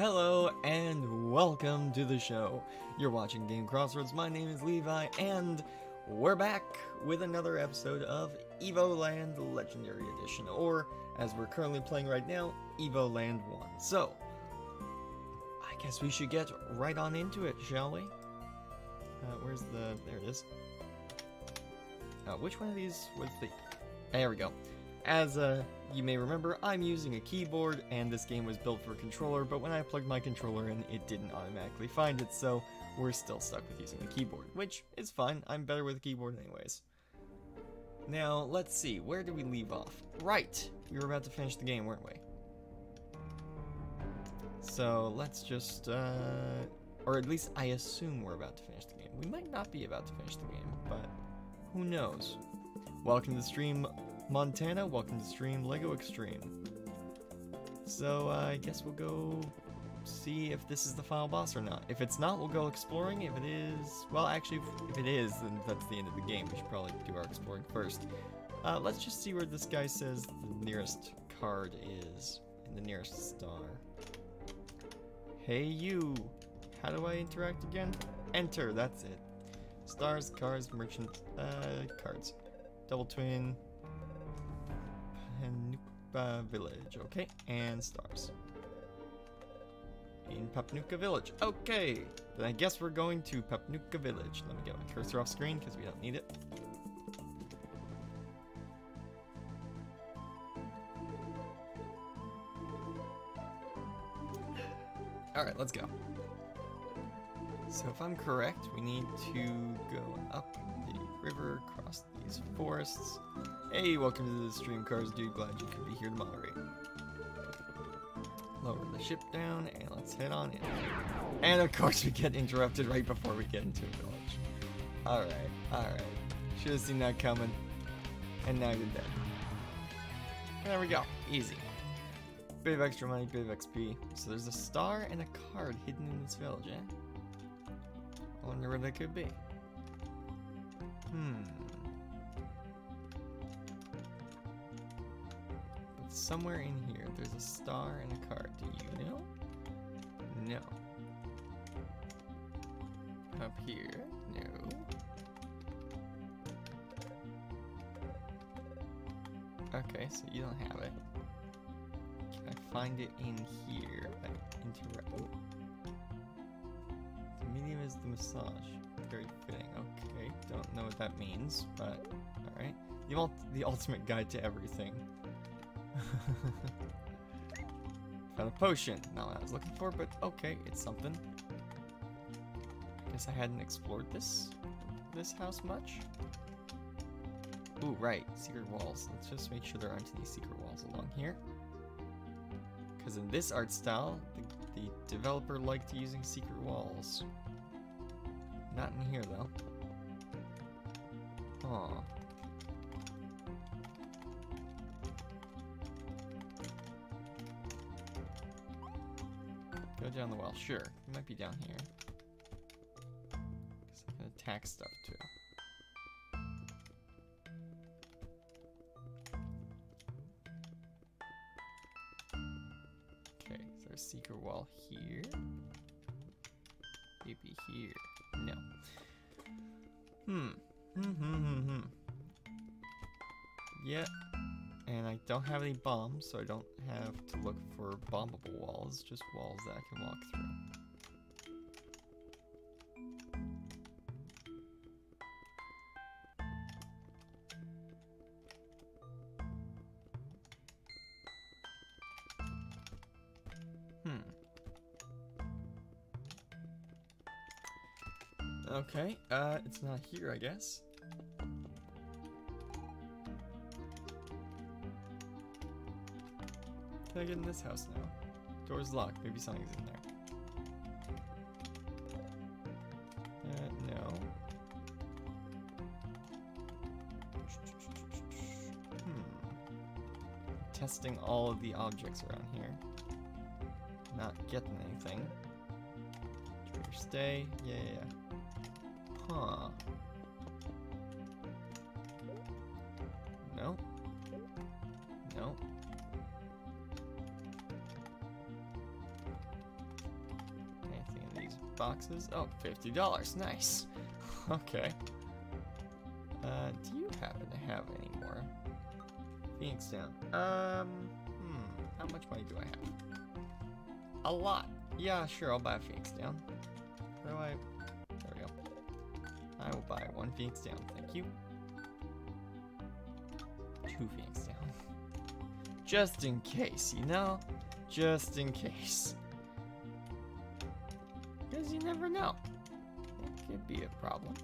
Hello and welcome to the show. You're watching Game Crossroads. My name is Levi, and we're back with another episode of Evoland Legendary Edition, or as we're currently playing right now, Evoland 1. So, I guess we should get right on into it, shall we? Uh, where's the. There it is. Uh, which one of these was the. There we go. As uh, you may remember, I'm using a keyboard, and this game was built for a controller, but when I plugged my controller in, it didn't automatically find it, so we're still stuck with using the keyboard, which is fine. I'm better with a keyboard anyways. Now, let's see, where did we leave off? Right! We were about to finish the game, weren't we? So, let's just, uh... Or at least I assume we're about to finish the game. We might not be about to finish the game, but who knows? Welcome to the stream, Montana. Welcome to stream, Lego Extreme. So, uh, I guess we'll go see if this is the final boss or not. If it's not, we'll go exploring. If it is, well, actually, if, it is, then that's the end of the game. We should probably do our exploring first. Uh, let's just see where this guy says the nearest card is, and the nearest star. Hey, you! How do I interact again? Enter, that's it. Stars, cards, merchant, uh, cards. Double twin. Papurika Village, okay, and stars in Papurika Village. Okay, then I guess we're going to Papurika Village. Let me get my cursor off screen because we don't need it. Alright, let's go. So if I'm correct, we need to go up the river, cross these forests. Hey, welcome to the stream, Cars Dude. Glad you could be here to moderate lower the ship down, and let's head on in. And of course we get interrupted right before we get into a village. Alright, alright. Should have seen that coming. And now you're dead. There we go. Easy. Bit of extra money, bit of XP. So there's a star and a card hidden in this village, eh? I wonder where they could be. Hmm. Somewhere in here, there's a star and a card. Do you know? No. Up here? No. Okay, so you don't have it. Can I find it in here? Like, interact. Oh. The medium is the massage. Very fitting. Okay, don't know what that means, but alright. The, ult the ultimate guide to everything. Found a potion. Not what I was looking for, but okay, it's something. Guess I hadn't explored this this house much. Ooh, right, secret walls. Let's just make sure there aren't any secret walls along here. Because in this art style, the, the developer liked using secret walls. Not in here, though. Huh. Down the well. Sure. It might be down here. Attack stuff too. Don't have any bombs, so I don't have to look for bombable walls, just walls that I can walk through. Hmm. Okay, uh, it's not here, I guess. Can I get in this house now? Door's locked. Maybe something's in there. Uh, no. Hmm. Testing all of the objects around here. Not getting anything. Stay. Yeah, yeah, yeah. Boxes. Oh, $50. Nice. okay. Uh, do you happen to have any more? Phoenix Down. Um, hmm, how much money do I have? A lot. Yeah, sure, I'll buy a Phoenix Down. Where do I... There we go. I will buy one Phoenix Down, thank you. Two Phoenix Down. Just in case, you know? Just in case. Know. It could be a problem.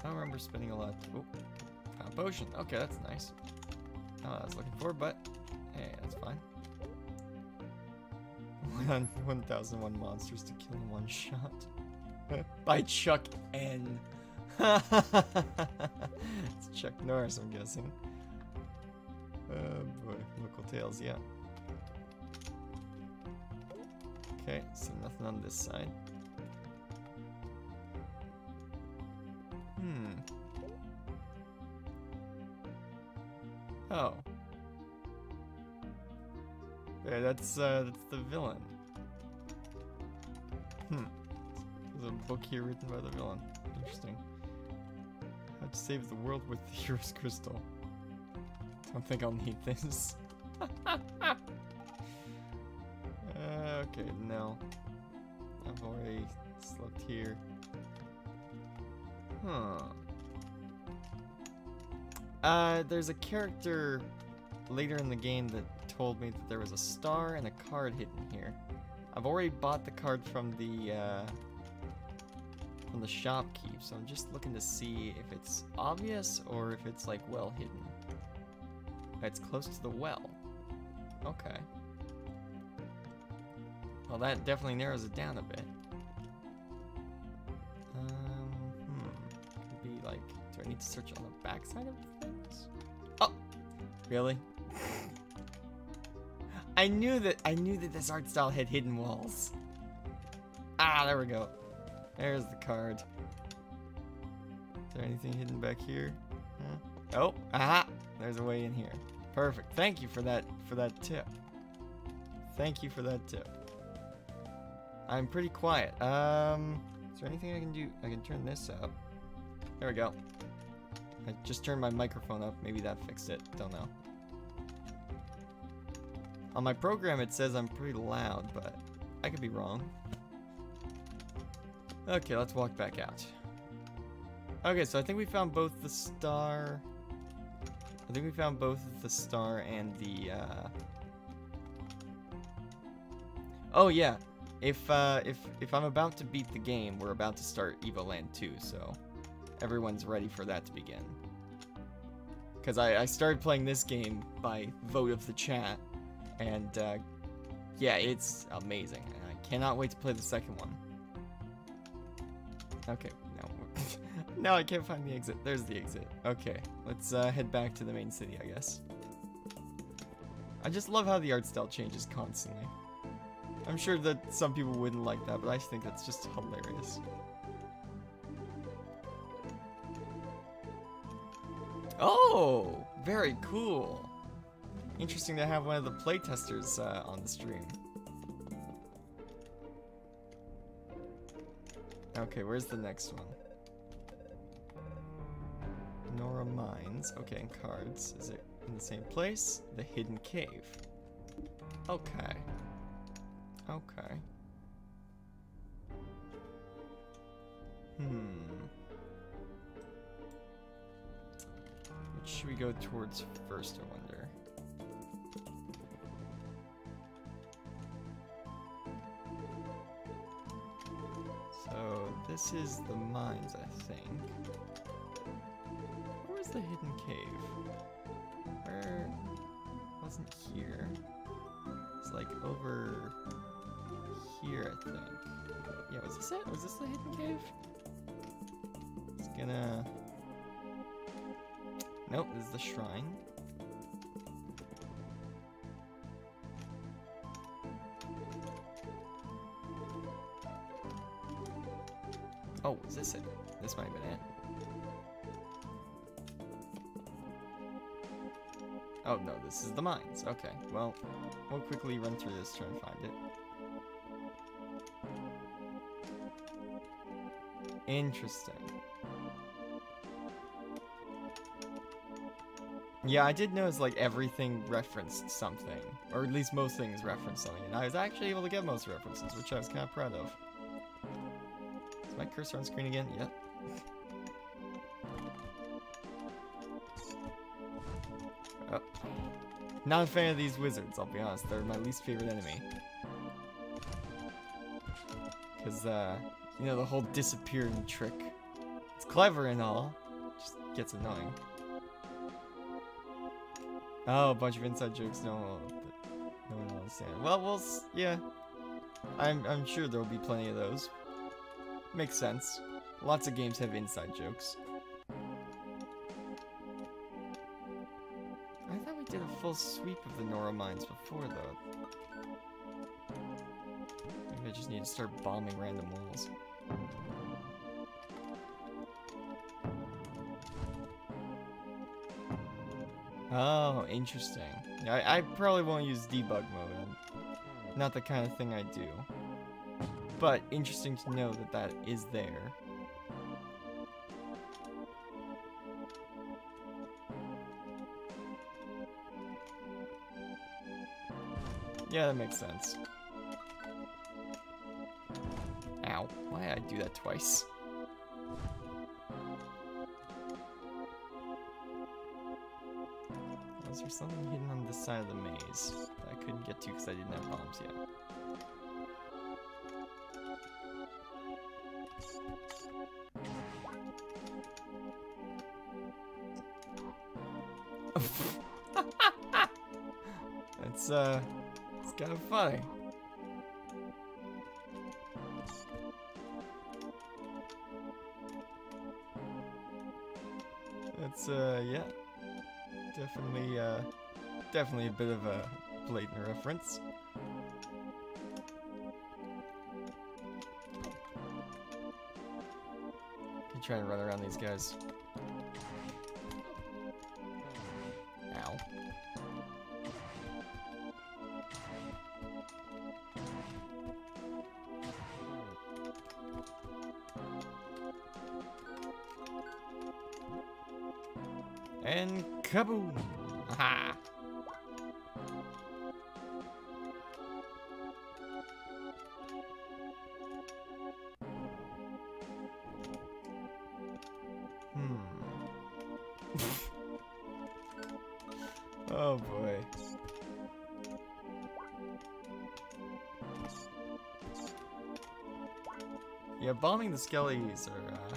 I don't remember spending a lot. Oh, found potion. Okay, that's nice. Not I was looking for, but hey, that's fine. 1001 monsters to kill in one shot. By Chuck N. it's Chuck Norris, I'm guessing. Oh boy, local tales, yeah. Okay, so nothing on this side. Hmm. Oh. Yeah, that's uh, that's the villain. Hmm. There's a book here written by the villain. Interesting. How to save the world with the hero's crystal. Don't think I'll need this. okay, no. I've already slept here. Huh. Uh, there's a character later in the game that told me that there was a star and a card hidden here. I've already bought the card from the, uh, from the shopkeep, so I'm just looking to see if it's obvious or if it's, like, well hidden. It's close to the well. Okay. Well, that definitely narrows it down a bit. Um, hmm. Could be like, do I need to search on the backside of things? Oh, really? I knew that I knew that this art style had hidden walls. Ah, there we go. There's the card. Is there anything hidden back here? Huh? Oh, aha! There's a way in here. Perfect. Thank you for that for that tip. Thank you for that tip. I'm pretty quiet. Um, is there anything I can do? I can turn this up. There we go. I just turned my microphone up. Maybe that fixed it. Don't know. On my program, it says I'm pretty loud, but I could be wrong. Okay, let's walk back out. Okay, so I think we found both the star... I think we found both the star and the, uh... Oh, yeah. If, uh, if, if I'm about to beat the game, we're about to start Evoland 2, so... Everyone's ready for that to begin. Because I, I started playing this game by vote of the chat, and uh, yeah, it's amazing. And I cannot wait to play the second one. Okay, no. now I can't find the exit. There's the exit. Okay, let's uh, head back to the main city, I guess. I just love how the art style changes constantly. I'm sure that some people wouldn't like that, but I think that's just hilarious. Oh, very cool. Interesting to have one of the playtesters uh, on the stream. Okay, where's the next one? Noria Mines. Okay, and cards. Is it in the same place? The Hidden Cave. Okay. Okay. Hmm. Which should we go towards first, I wonder? So this is the mines, I think. Where's the hidden cave? Where wasn't here? It's like over here, I think. Yeah, was this it? Was this the hidden cave? It's gonna. Nope, this is the shrine. Oh, is this it? This might have been it. Oh, no, this is the mines. Okay, well, we'll quickly run through this, try and find it. Interesting. Yeah, I did notice like everything referenced something, or at least most things referenced something, and I was actually able to get most references, which I was kind of proud of. Is my cursor on screen again? Yep. Oh. Not a fan of these wizards, I'll be honest. They're my least favorite enemy. Because, uh, you know, the whole disappearing trick. It's clever and all, just gets annoying. Oh, a bunch of inside jokes. No, no one will understand. Well, we'll, yeah. I'm, I'm sure there will be plenty of those. Makes sense. Lots of games have inside jokes. I thought we did a full sweep of the Noria mines before, though. Maybe I just need to start bombing random walls. Oh, interesting. I, I probably won't use debug mode. Not the kind of thing I do. But interesting to know that that is there. Yeah, that makes sense. Why did I do that twice? Was there something hidden on this side of the maze that I couldn't get to because I didn't have bombs yet? It's uh, it's kind of funny. Definitely uh, definitely a bit of a blatant reference. Can try and run around these guys. Bombing the skellies are, uh...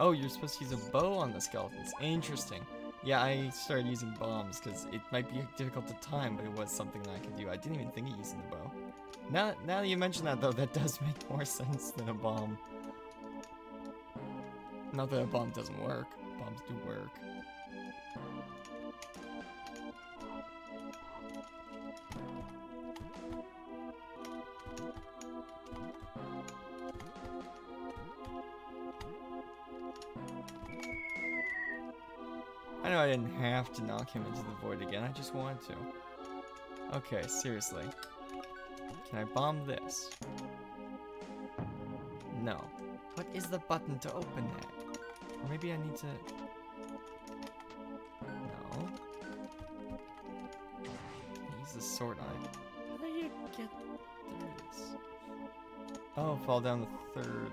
Oh, you're supposed to use a bow on the skeletons. Interesting. Yeah, I started using bombs because it might be difficult to time, but it was something that I could do. I didn't even think of using the bow. Now, now that you mention that, though, that does make more sense than a bomb. Not that a bomb doesn't work. Bombs do work. Knock him into the void again, I just wanted to. Okay, seriously. Can I bomb this? No. What is the button to open that? Or maybe I need to... No. Use the sword on it. How do you get through this? Oh, fall down the third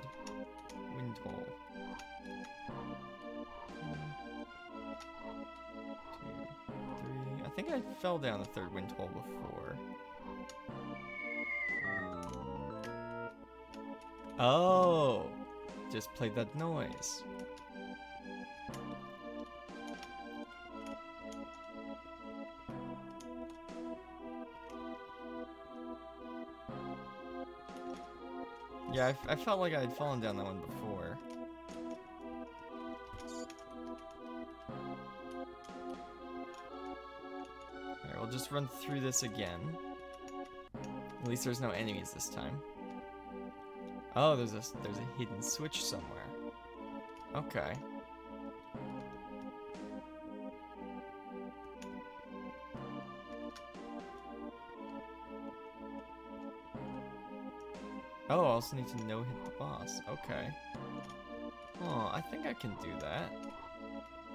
fell down the third wind hole before. Oh! Just played that noise. Yeah, I, I felt like I had fallen down that one before. We'll just run through this again. At least there's no enemies this time. Oh, there's a, there's a hidden switch somewhere. Okay. Oh, I also need to no-hit the boss. Okay. Oh, I think I can do that.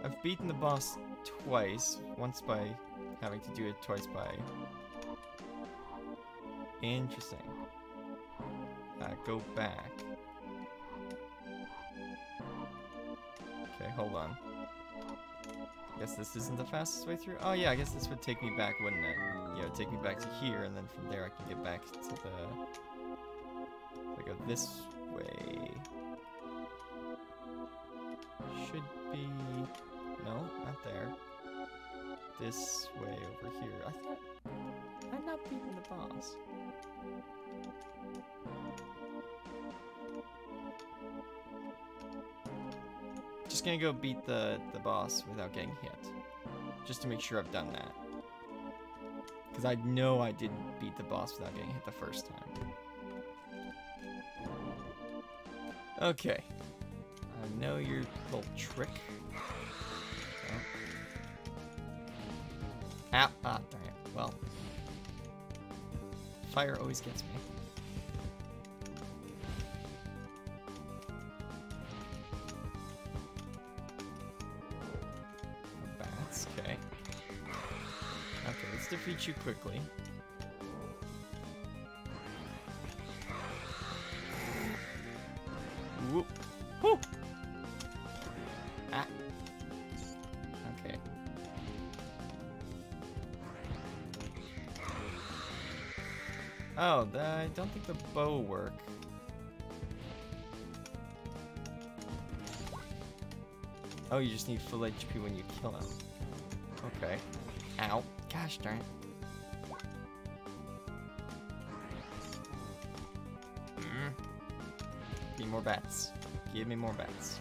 I've beaten the boss twice. Once by having to do it twice by... Interesting. Uh, go back. Okay, hold on. I guess this isn't the fastest way through? Oh yeah, I guess this would take me back, wouldn't it? Yeah, it take me back to here, and then from there I can get back to the... I go this way... Should be... No, not there. This the. Just gonna go beat the, the boss without getting hit. Just to make sure I've done that. Because I know I didn't beat the boss without getting hit the first time. Okay. I know your little trick. Oh. Ah, ah. Fire always gets me. Bats, okay. Okay, let's defeat you quickly. Don't think the bow will work. Oh, you just need full HP when you kill him. Okay. Ow. Gosh darn it. Mm. Give me more bats. Give me more bats.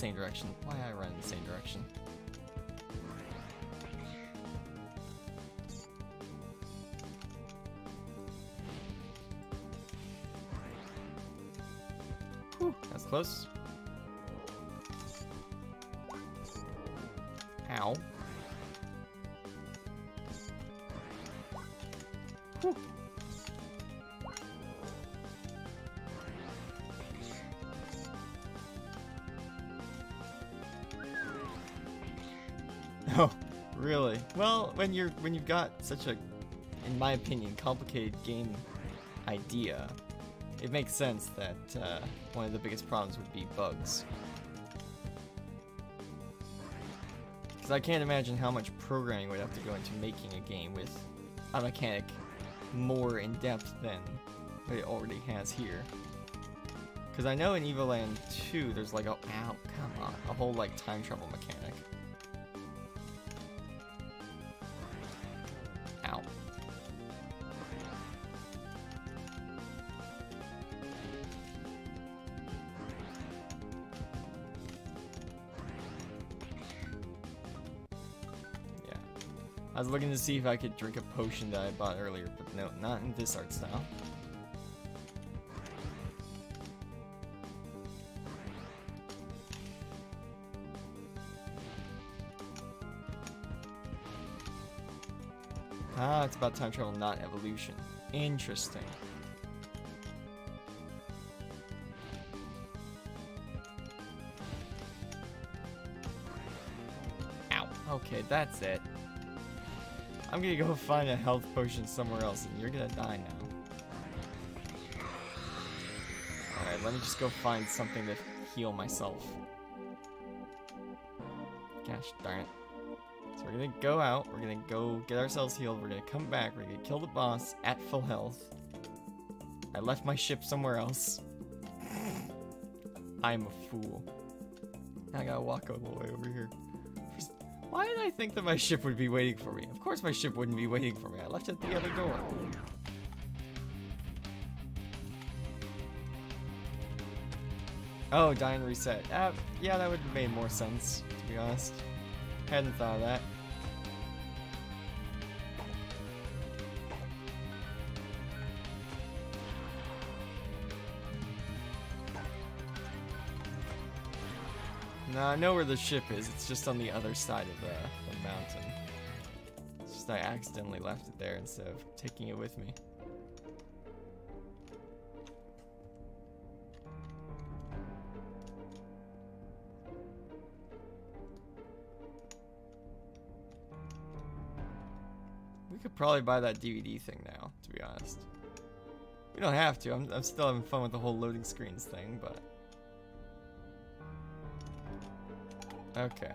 Same direction. Why I ran in the same direction? Whew, that's close. Well, when you're when you've got such a, in my opinion, complicated game idea, it makes sense that uh, one of the biggest problems would be bugs. Because I can't imagine how much programming would have to go into making a game with a mechanic more in depth than it already has here. Because I know in Evoland 2, there's like a ow, come on, a whole like time travel mechanic. I was looking to see if I could drink a potion that I bought earlier, but no, not in this art style. Ah, it's about time travel, not evolution. Interesting. Ow. Okay, that's it. I'm gonna go find a health potion somewhere else, and you're gonna die now. Alright, let me just go find something to heal myself. Gosh darn it. So we're gonna go out, we're gonna go get ourselves healed, we're gonna come back, we're gonna kill the boss at full health. I left my ship somewhere else. I'm a fool. I gotta walk all the way over here. I think that my ship would be waiting for me? Of course my ship wouldn't be waiting for me. I left it at the other door. Oh, die and reset. Uh, yeah, that would have made more sense, to be honest. Hadn't thought of that. I know where the ship is. It's just on the other side of the, the mountain. It's just I accidentally left it there instead of taking it with me. We could probably buy that DVD thing now, to be honest. We don't have to. I'm, I'm still having fun with the whole loading screens thing, but... Okay.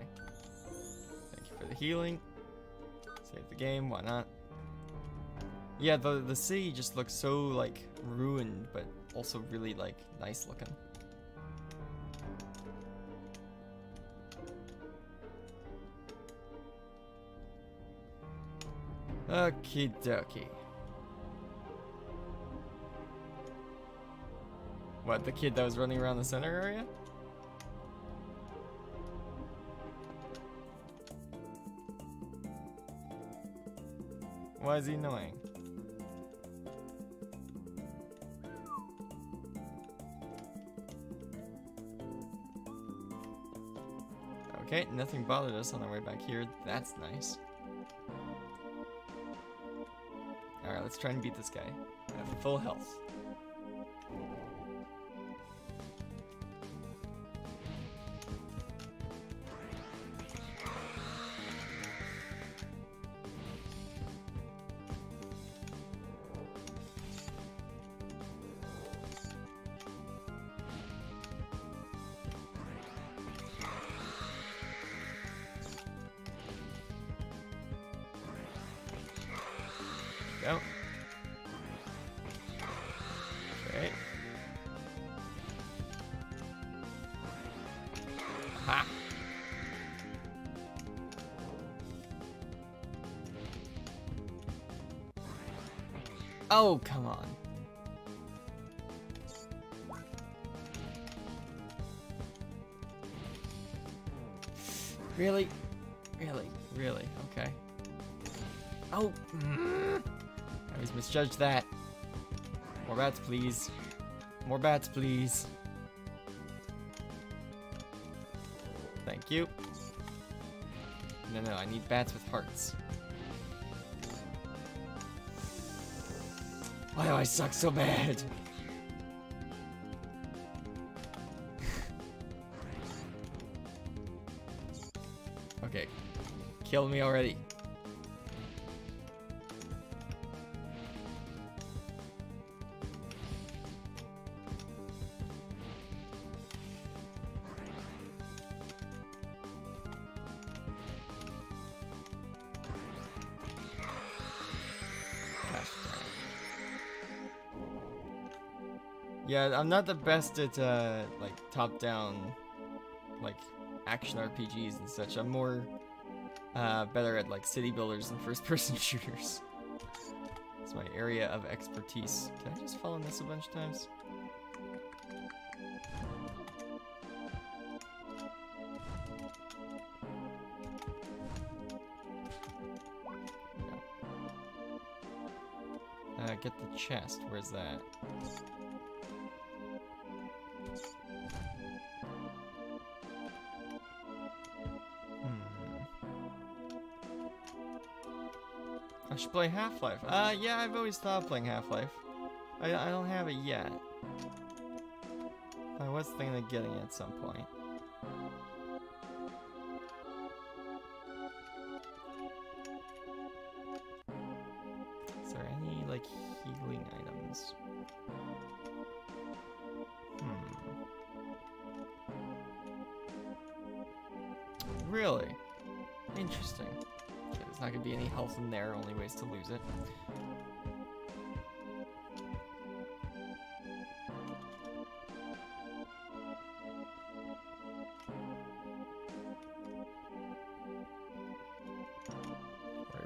Thank you for the healing. Save the game, why not? Yeah, the, the city just looks so, like, ruined, but also really, like, nice looking. Okie dokie. What, the kid that was running around the center area? Why is he annoying? Okay, nothing bothered us on our way back here. That's nice. Alright, let's try and beat this guy. I have full health. Oh, come on. Really? Really? Really? Okay. Oh! mm. I always misjudged that. More bats, please. More bats, please. Thank you. No, no, I need bats with hearts. Why do I suck so bad? okay. Kill me already. I'm not the best at uh, like top-down, like action RPGs and such. I'm more uh, better at like city builders and first-person shooters. It's my area of expertise. Can I just fall in this a bunch of times? Uh, get the chest. Where's that? Play Half-Life. Uh, yeah, I've always thought of playing Half-Life. I, I don't have it yet. I was thinking of getting it at some point. Lose it.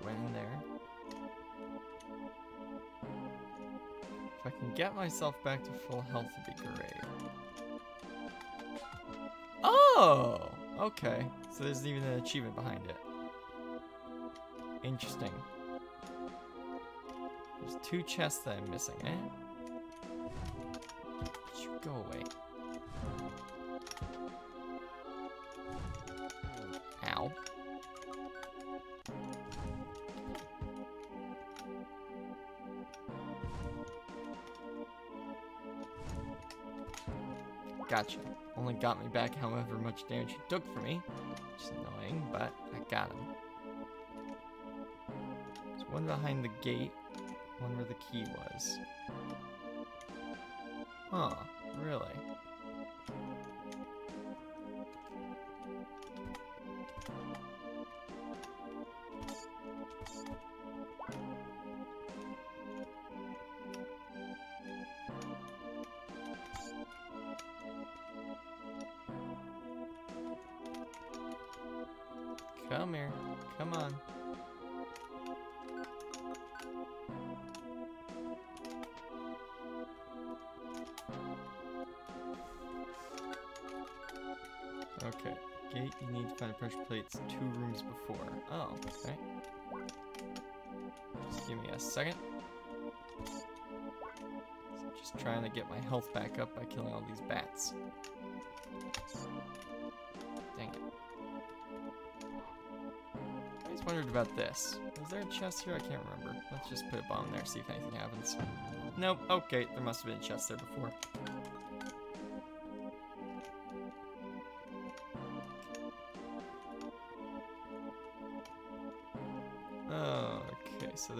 In there. If I can get myself back to full health, it'd be great. Oh! Okay. So there's even an achievement behind it. Interesting two chests that I'm missing, eh? Go away. Ow. Gotcha. Only got me back however much damage he took from me. Which is annoying, but I got him. There's one behind the gate one where the key was. Huh, really? Rooms before. Oh, okay. Just give me a second. Just trying to get my health back up by killing all these bats. Dang it. I always wondered about this. Was there a chest here? I can't remember. Let's just put a bomb there, see if anything happens. Nope. Okay, there must have been a chest there before.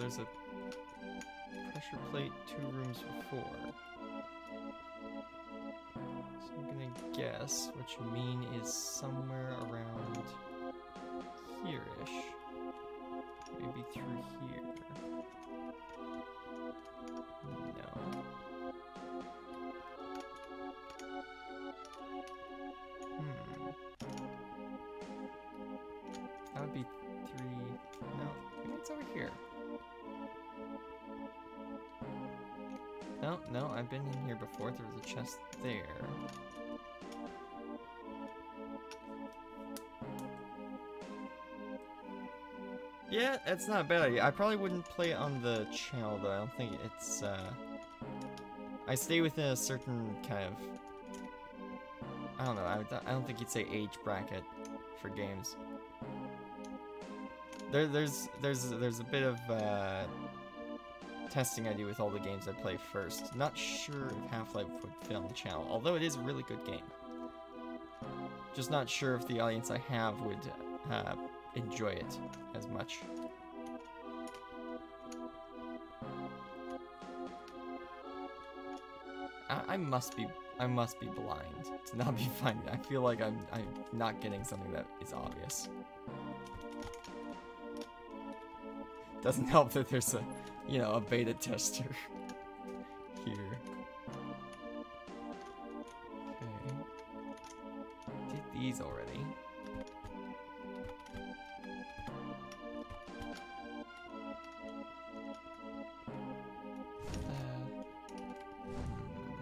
There's a pressure plate two rooms before. So I'm gonna guess what you mean is somewhere around chest there. Yeah, it's not a bad idea. I probably wouldn't play it on the channel though. I don't think it's uh I stay within a certain kind of I don't know, I, I don't think you'd say age bracket for games. There, there's there's there's a bit of uh, testing I do with all the games I play first. Not sure if Half-Life would fit on the channel, although it is a really good game. Just not sure if the audience I have would uh, enjoy it as much. I, I must be I must be blind to not be finding. I feel like I'm I'm not getting something that is obvious. Doesn't help that there's a, you know, a beta tester here. Okay. Did these already. Uh, hmm.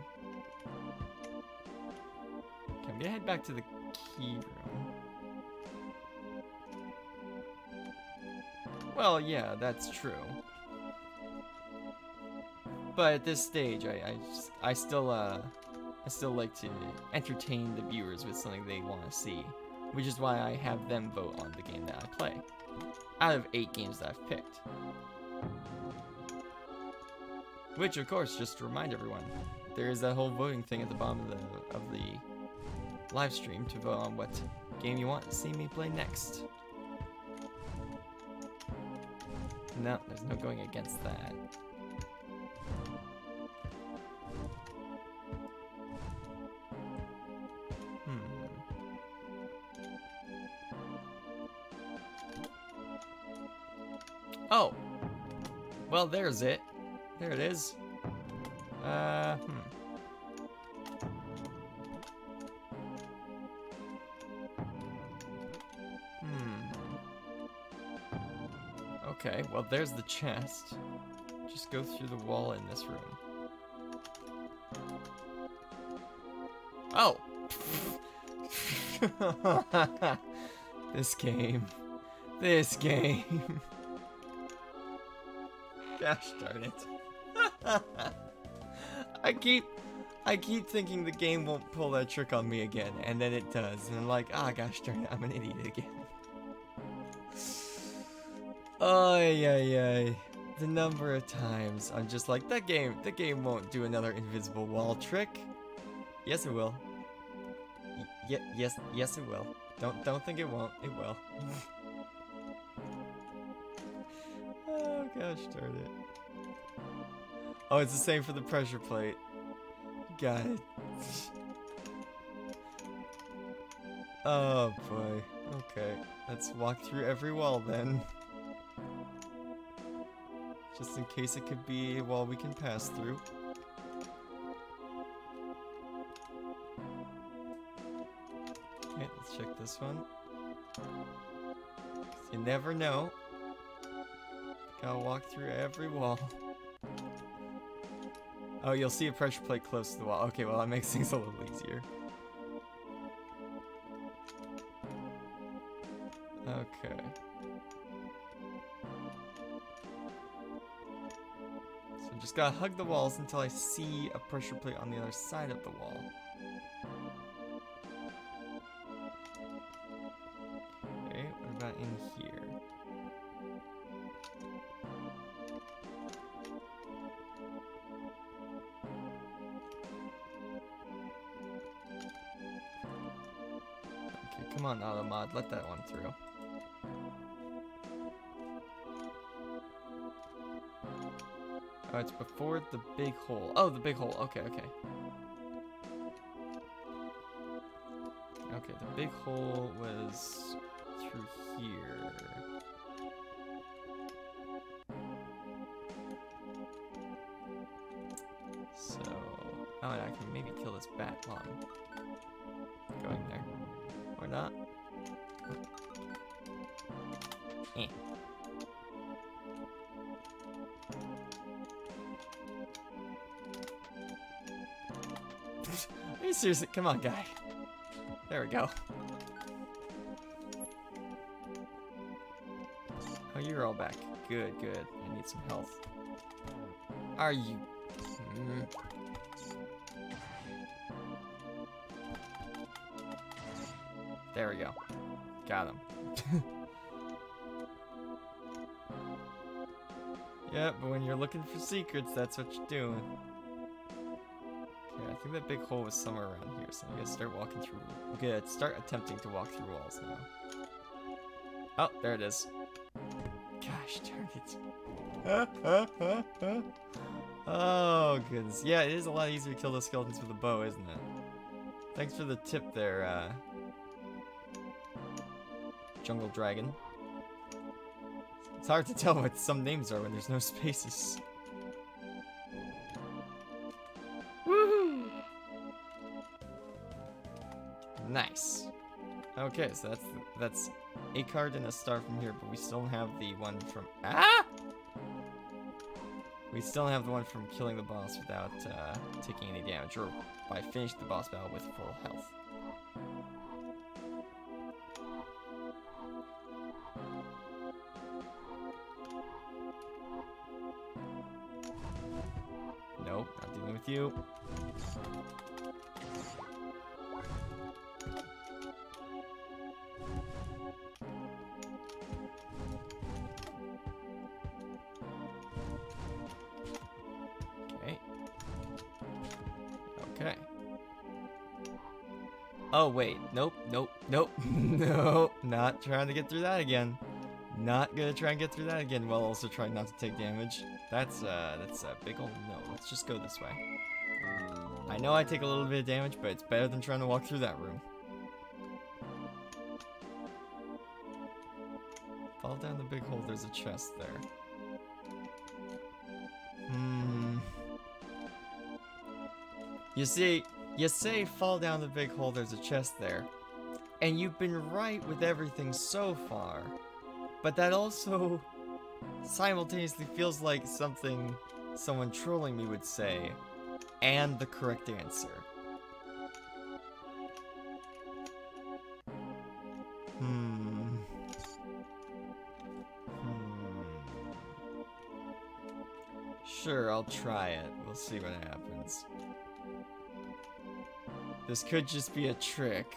I'm gonna head back to the key room. Well, yeah, that's true. But at this stage, I I, just, I still uh I still like to entertain the viewers with something they want to see, which is why I have them vote on the game that I play. Out of eight games that I've picked. Which, of course, just to remind everyone, there is that whole voting thing at the bottom of the of the live stream to vote on what game you want to see me play next. No, there's no going against that. Well, there's it. There it is. Uh, hmm. Okay, well there's the chest. Just go through the wall in this room. Oh! this game. This game. Gosh darn it. I keep I keep thinking the game won't pull that trick on me again, and then it does, and I'm like, ah, oh, gosh darn it, I'm an idiot again. Ay, ay, ay. The number of times I'm just like, that game, the game won't do another invisible wall trick. Yes, it will. Ye yes, yes, it will. Don't don't think it won't. It will. gosh, darn it. Oh, it's the same for the pressure plate. Got it. oh boy. Okay, let's walk through every wall then. Just in case it could be a wall we can pass through. Okay, let's check this one. You never know. Gotta walk through every wall. Oh, you'll see a pressure plate close to the wall. Okay, well that makes things a little easier. Okay. So just gotta hug the walls until I see a pressure plate on the other side of the wall. Through. Oh, it's before the big hole. Oh, the big hole. Okay, okay. Okay, the big hole was through here. Seriously? Come on, guy. There we go. Oh, you're all back. Good, good. I need some health. Are you... Mm. There we go. Got him. yeah, but when you're looking for secrets, that's what you're doing. Think that big hole was somewhere around here, so I'm gonna start walking through. Good, start attempting to walk through walls now. Oh, there it is. Gosh it. oh, goodness. Yeah, it is a lot easier to kill the skeletons with a bow, isn't it? Thanks for the tip there, uh... Jungle Dragon. It's hard to tell what some names are when there's no spaces. Nice. Okay, so that's that's a card and a star from here, but we still have the one from ah. We still have the one from killing the boss without uh, taking any damage, or by finishing the boss battle with full health. Nope, not dealing with you. Oh, wait. Nope, nope, nope. nope. Not trying to get through that again. Not gonna try and get through that again while also trying not to take damage. That's, uh, that's a big ol' no. Let's just go this way. I know I take a little bit of damage, but it's better than trying to walk through that room. Fall down the big hole, there's a chest there. Hmm. You see, you say fall down the big hole, there's a chest there. And you've been right with everything so far. But that also simultaneously feels like something someone trolling me would say, and the correct answer. Hmm. Hmm. Sure, I'll try it. We'll see what happens. This could just be a trick.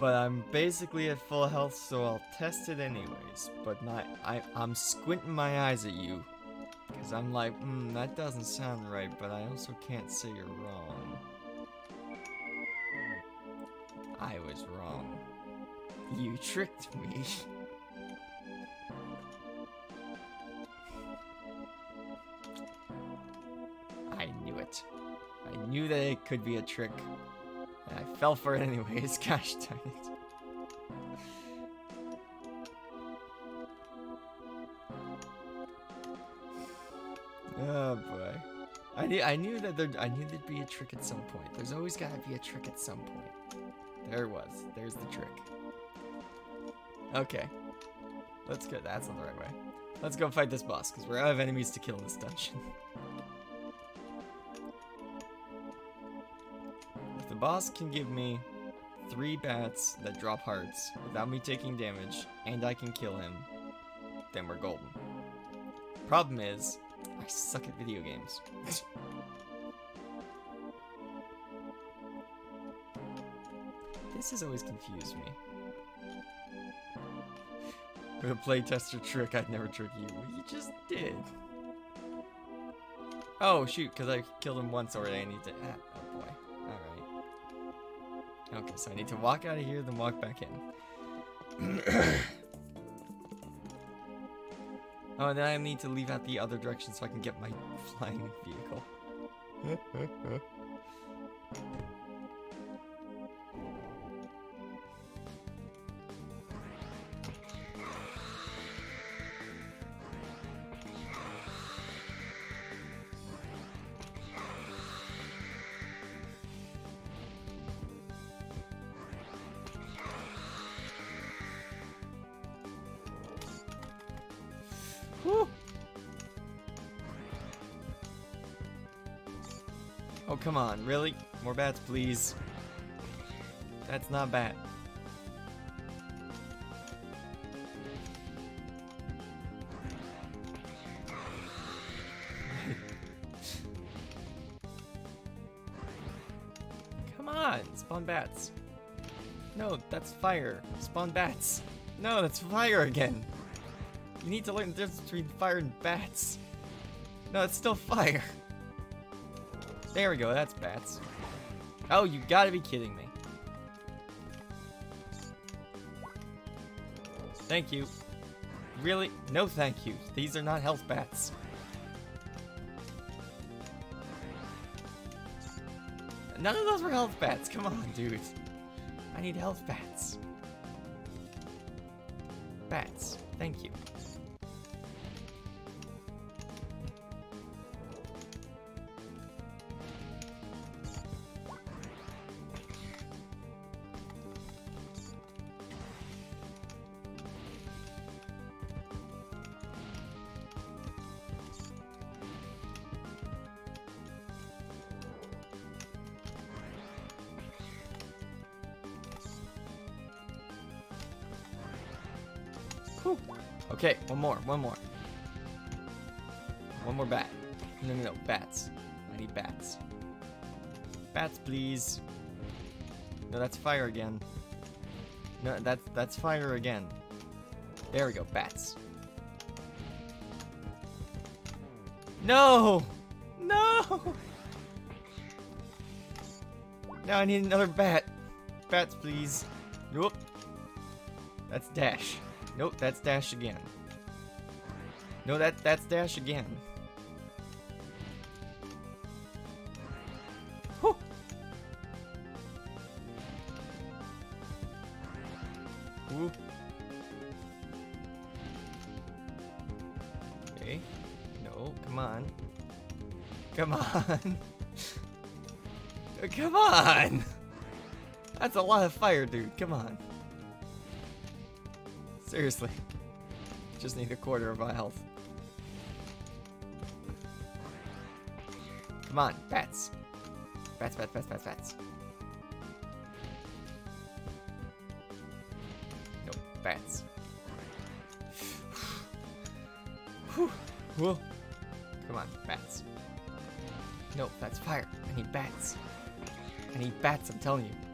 But I'm basically at full health, so I'll test it anyways. But my, I, I'm squinting my eyes at you. Because I'm like, hmm, that doesn't sound right, but I also can't say you're wrong. I was wrong. You tricked me. could be a trick. And I fell for it anyways, gosh darn it. Oh boy. I knew I knew that there I knew there'd be a trick at some point. There's always gotta be a trick at some point. There it was. There's the trick. Okay. Let's go. That's not the right way. Let's go fight this boss, because we're out of enemies to kill in this dungeon. boss can give me three bats that drop hearts without me taking damage, and I can kill him, then we're golden. Problem is, I suck at video games. this has always confused me. With a playtester trick, I'd never trick you. Well, you just did. Oh, shoot, because I killed him once already. I need to... Ah. Okay, so I need to walk out of here, then walk back in. oh, and then I need to leave out the other direction so I can get my flying vehicle. please. That's not bad. come on. Spawn bats. No, that's fire. Spawn bats. No, that's fire again. You need to learn the difference between fire and bats. No, it's still fire. There we go, that's bats. Oh, you gotta be kidding me. Thank you. Really? No thank you. These are not health bats. None of those were health bats. Come on, dude. I need health bats. Bats. Thank you. Okay, one more, one more. One more bat. No, no, no, bats. I need bats. Bats, please. No, that's fire again. No, that's that's fire again. There we go, bats. No! No! Now I need another bat. Bats, please. Nope. That's dash. Nope, that's dash again. No, that that's dash again. Whew. Ooh. Okay. No, come on. Come on. come on! That's a lot of fire, dude. Come on. Seriously. Just need a quarter of my health. Come on, bats. Bats, bats, bats, bats, bats. No, bats. Whoa. Come on, bats. No, that's fire. I need bats. I need bats, I'm telling you.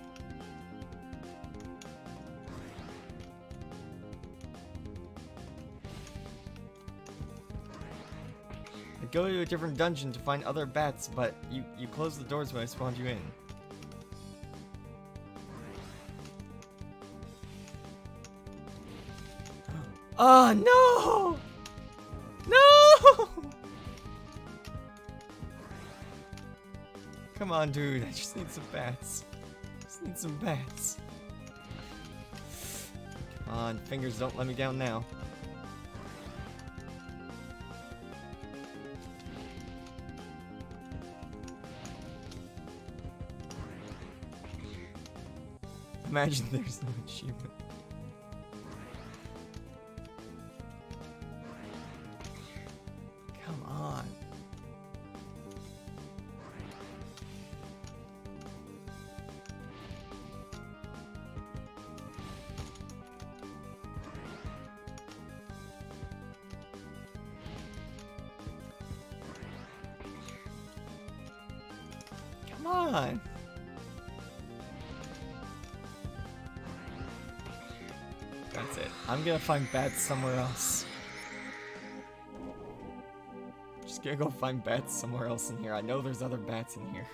Go to a different dungeon to find other bats, but you, you closed the doors when I spawned you in. Oh no! No! Come on, dude. I just need some bats. Just need some bats. Come on, fingers don't let me down now. Imagine there's no achievement. Gonna find bats somewhere else. Just gonna go find bats somewhere else in here. I know there's other bats in here.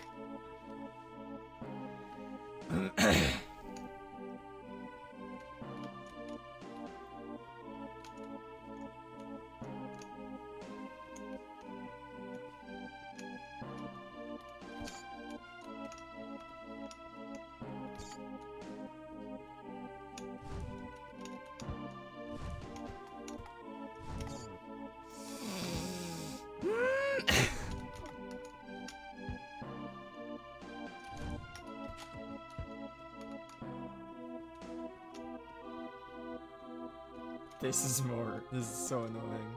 This is more. This is so annoying.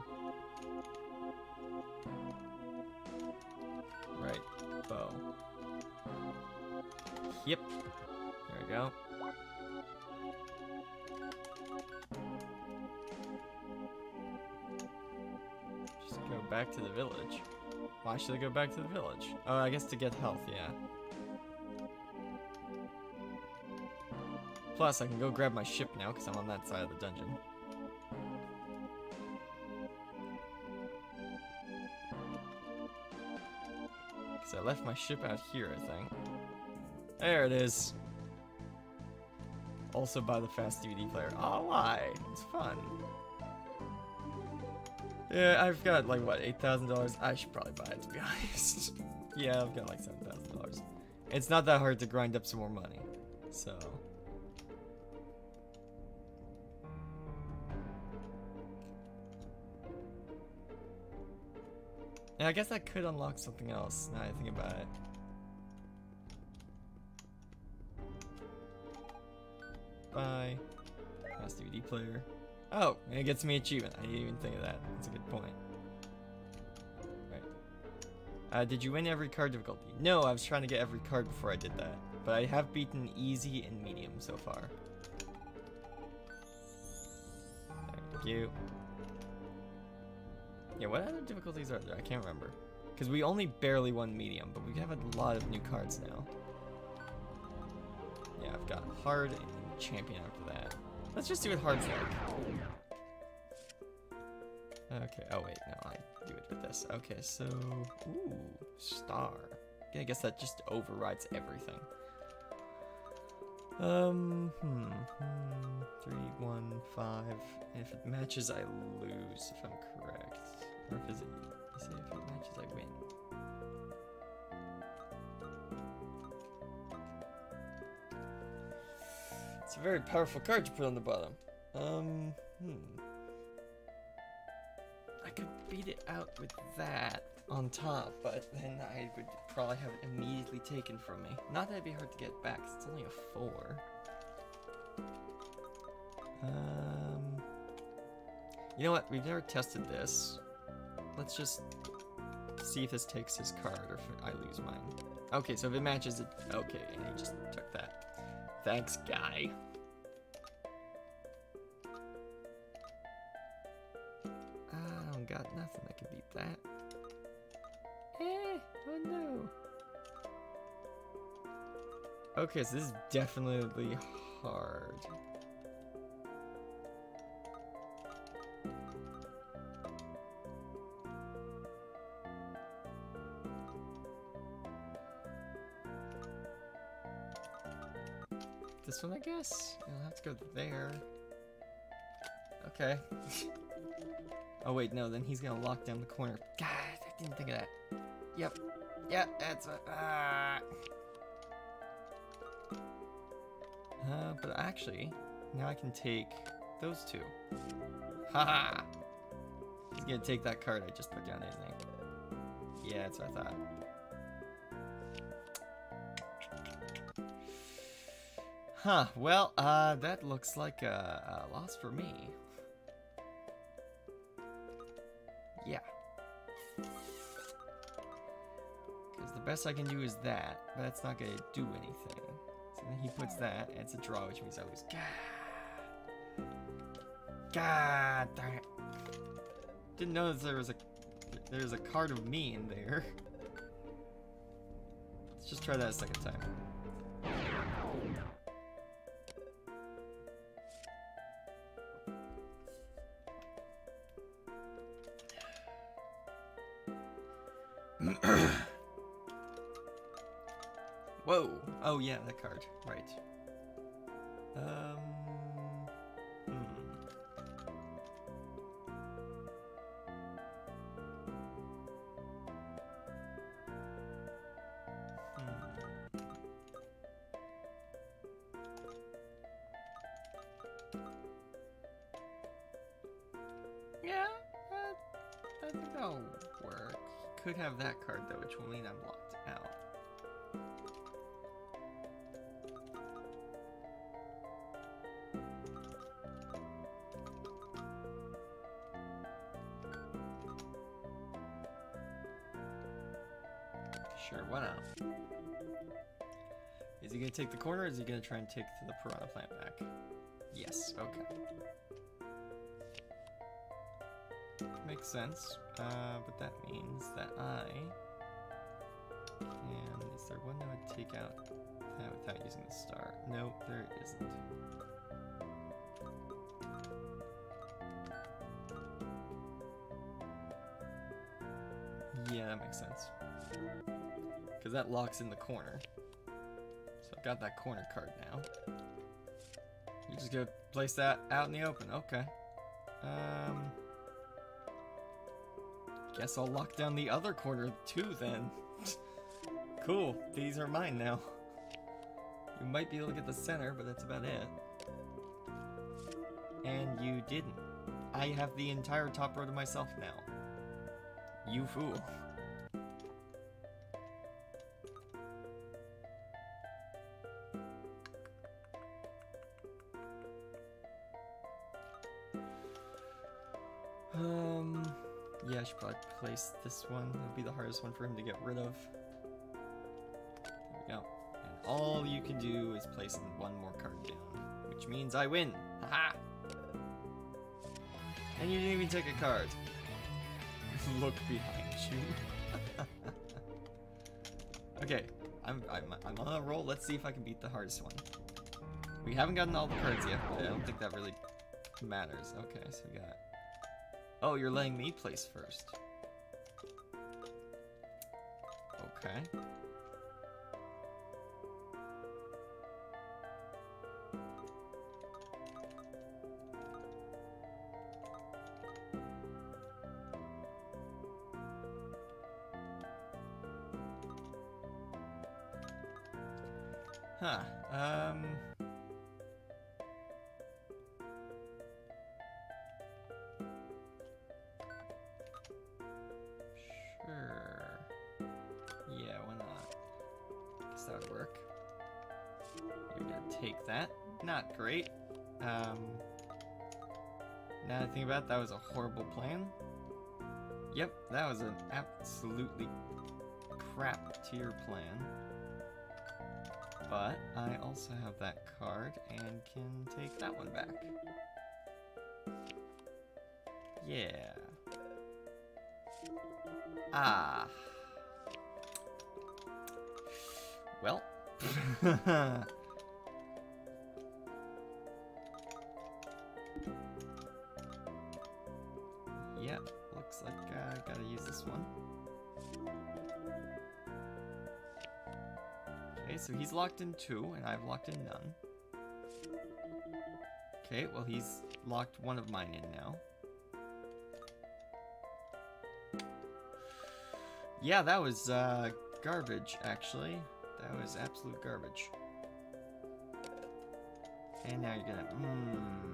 Right, bow. Yep. There we go. Just go back to the village. Why should I go back to the village? Oh, I guess to get health, yeah. Plus, I can go grab my ship now because I'm on that side of the dungeon. Left my ship out here, I think. There it is. Also buy the fast DVD player. Oh, why? It's fun. Yeah, I've got like what, eight thousand dollars. I should probably buy it to be honest. yeah, I've got like seven thousand dollars. It's not that hard to grind up some more money, so. Yeah, I guess that could unlock something else. Now I think about it. Bye. Fast DVD player. Oh, it gets me achievement. I didn't even think of that. That's a good point. Right. Uh, did you win every card difficulty? No, I was trying to get every card before I did that. But I have beaten easy and medium so far. Thank you. Yeah, what other difficulties are there? I can't remember. Because we only barely won medium, but we have a lot of new cards now. Yeah, I've got hard and champion after that. Let's just do it like. Okay, oh wait, no, I do it with this. Okay, so, ooh, star. I guess that just overrides everything. Um, hmm, hmm, three, one, five. If it matches, I lose, if I'm correct. Or if it, you say if it matches, I win. It's a very powerful card to put on the bottom. Um, hmm. I could beat it out with that on top, but then I would probably have it immediately taken from me. Not that it'd be hard to get back, it's only a four. Um, you know what? We've never tested this. Let's just see if this takes his card or if I lose mine. Okay, so if it matches it, okay, and he just took that. Thanks, guy. I don't got nothing that can beat that. Eh, oh no. Okay, so this is definitely hard. This one, I guess? Have to go there. Okay. oh wait, no, then he's gonna lock down the corner. God, I didn't think of that. Yep. Yep, that's what. Ah. Uh, but actually, now I can take those two. Haha! He's gonna take that card I just put down, isn't he? Yeah, that's what I thought. Huh, well, uh, that looks like a, a loss for me. Yeah. Because the best I can do is that, but that's not gonna do anything. So then he puts that, and it's a draw, which means I lose. God. God darn it. Didn't know that there was a there's a card of me in there. Let's just try that a second time. That card. Right. Um. Hmm. Hmm. Yeah, I think that'll work. Could have that card though, which will mean I'm locked Sure, why not? Is he gonna take the corner or is he gonna try and take the piranha plant back? Yes, okay. Makes sense, uh, but that means that I can. Is there one that would take out that without using the star? No, there isn't. Yeah, that makes sense. Because that locks in the corner. So I've got that corner card now. You're just gonna place that out in the open. Okay. Um. Guess I'll lock down the other corner too then. cool. These are mine now. You might be able to get the center, but that's about it. And you didn't. I have the entire top row to myself now. You fool. Should probably place this one. It'll be the hardest one for him to get rid of. There we go. And all you can do is place one more card down, which means I win. Haha! And you didn't even take a card. Look behind you. okay, I'm, I'm, I'm on a roll. Let's see if I can beat the hardest one. We haven't gotten all the cards yet, but I don't think that really matters. Okay, so we got... Oh, you're letting me place first. Okay. That would work. You're gonna take that. Not great. Um. Now I think about it, that was a horrible plan. Yep, that was an absolutely crap tier plan. But I also have that card and can take that one back. Yeah. Ah. yep, looks like uh, I gotta use this one. Okay, so he's locked in two, and I've locked in none. Okay, well he's locked one of mine in now. Yeah, that was uh, garbage, actually. That was absolute garbage. And now you're gonna. Mmm.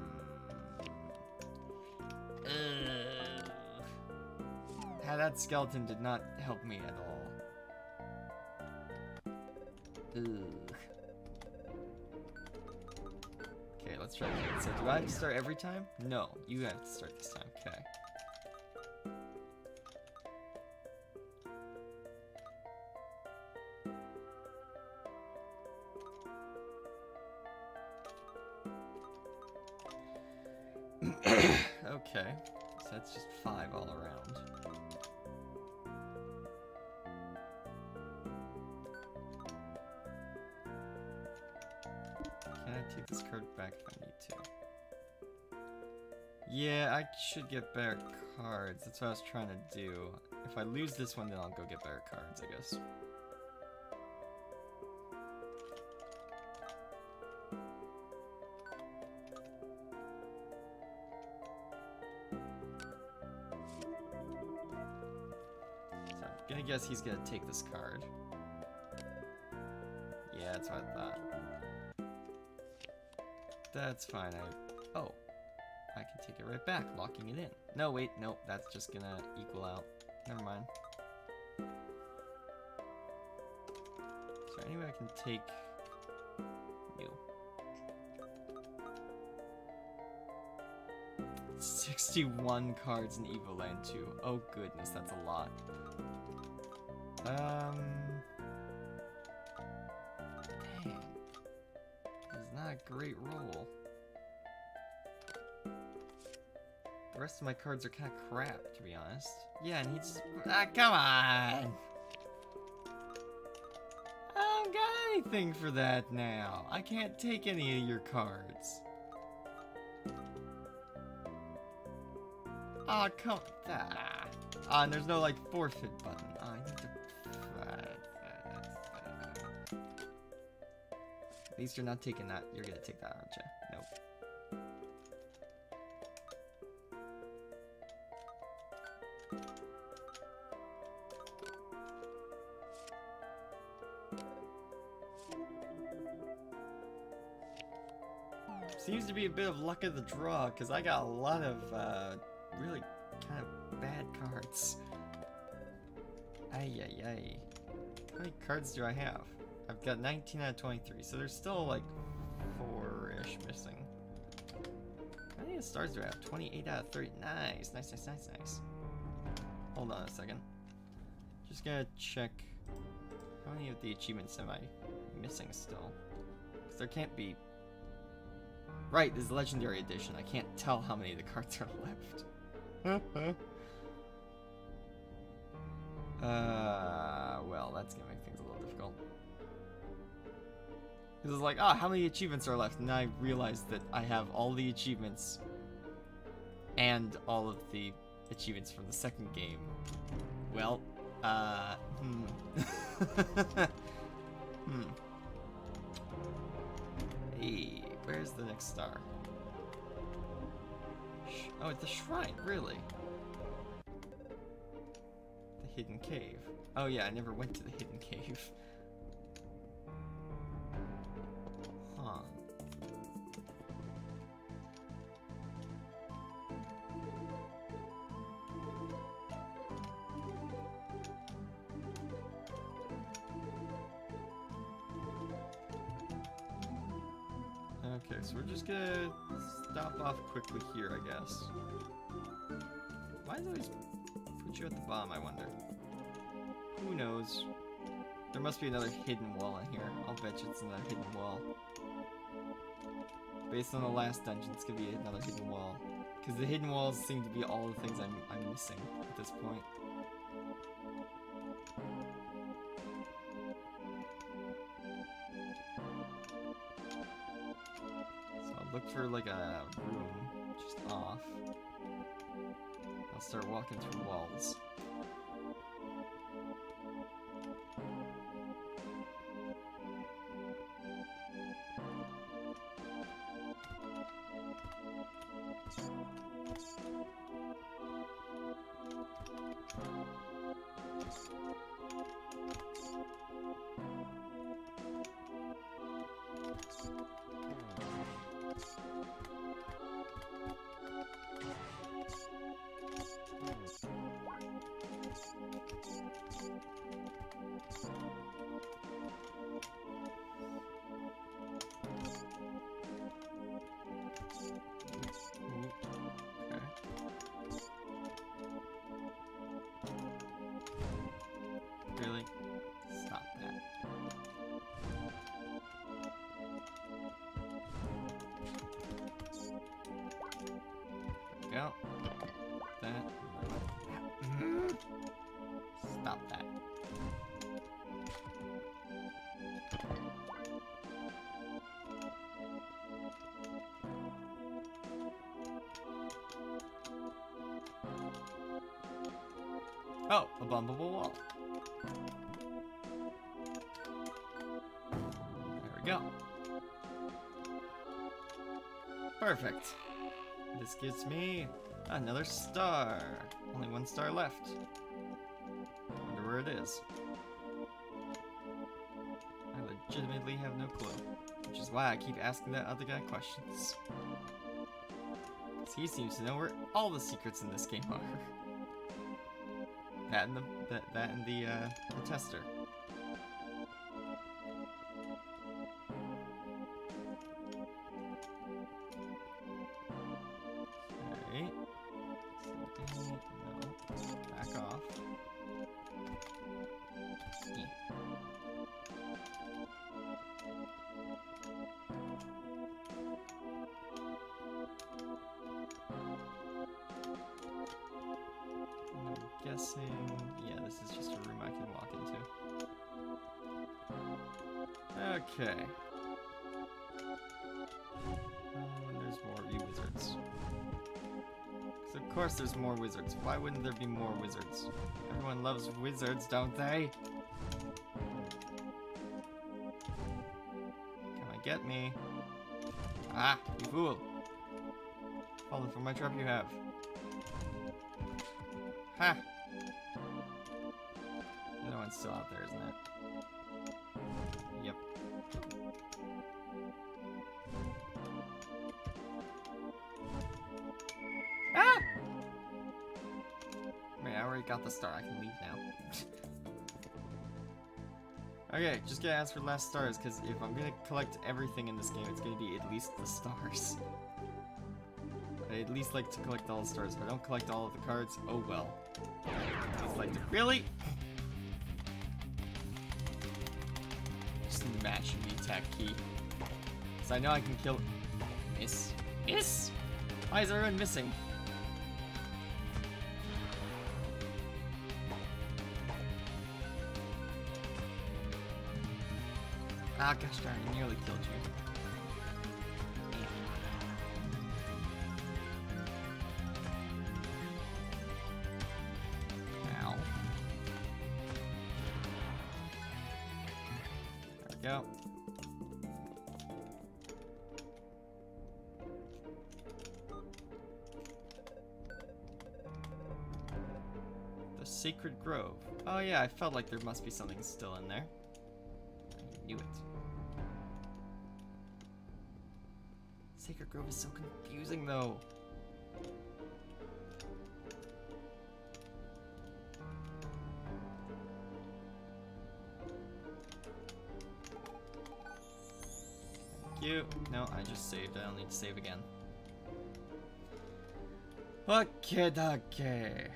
Uh, that skeleton did not help me at all. Ugh. Okay, let's try again. So, do I have to start every time? No, you have to start this time. Okay, better cards. That's what I was trying to do. If I lose this one, then I'll go get better cards, I guess. So I'm gonna guess he's gonna take this card. Yeah, that's what I thought. That's fine, I... Take it right back, locking it in. No, wait, nope, that's just gonna equal out. Never mind. Is there any way I can take... you? 61 cards in Evil Evoland 2. Oh goodness, that's a lot. Um. Dang. Is not a great roll. Rest of my cards are kind of crap, to be honest. Yeah, and he just. Ah, come on! I don't got anything for that now. I can't take any of your cards. Oh, come. Ah. ah, and there's no, like, forfeit button. Oh, I need to At least you're not taking that. You're gonna take that, aren't you? Be a bit of luck of the draw, because I got a lot of uh, really kind of bad cards. Ay, ay, ay. How many cards do I have? I've got 19 out of 23, so there's still like four-ish missing. How many stars do I have? 28 out of 30. Nice, nice, nice, nice, nice. Hold on a second. Just gotta check how many of the achievements am I missing still? Because there can't be... Right, this is Legendary Edition. I can't tell how many of the cards are left. uh, well, that's gonna make things a little difficult. Because it's like, ah, oh, how many achievements are left? And I realized that I have all the achievements and all of the achievements from the second game. Well, uh, hmm. hmm. Hey, where's the next star? Sh oh, it's the shrine, really? The hidden cave. Oh yeah, I never went to the hidden cave. Hidden wall in here. I'll bet you it's another hidden wall. Based on the last dungeon, it's gonna be another hidden wall. Because the hidden walls seem to be all the things I'm, I'm missing at this point. So I'll look for like a room just off. I'll start walking through walls. Oh, a bumpable wall. There we go. Perfect. This gives me another star. Only one star left. Wonder where it is. I legitimately have no clue. Which is why I keep asking that other guy questions. he seems to know where all the secrets in this game are. That and the that, that and the uh, the tester. No. Back off. Guessing, Okay. Oh, and there's more of wizards. of course there's more wizards. Why wouldn't there be more wizards? Everyone loves wizards, don't they? Come on, get me. Ah, you fool. Falling for my trap you have. Ha! The other one's still out there, isn't it? The star. I can leave now. okay, just gonna ask for last stars, because if I'm gonna collect everything in this game, it's gonna be at least the stars. I at least like to collect all the stars. If I don't collect all of the cards, oh well. At least like to- Really? Just mashing the attack key. Because I know I can kill- Miss? Miss? Why is everyone missing? Ah, gosh darn, nearly killed you. Go. The Sacred Grove. Oh yeah, I felt like there must be something still in there. Is so confusing though. Thank you. No, I just saved. I don't need to save again. Okay, okay.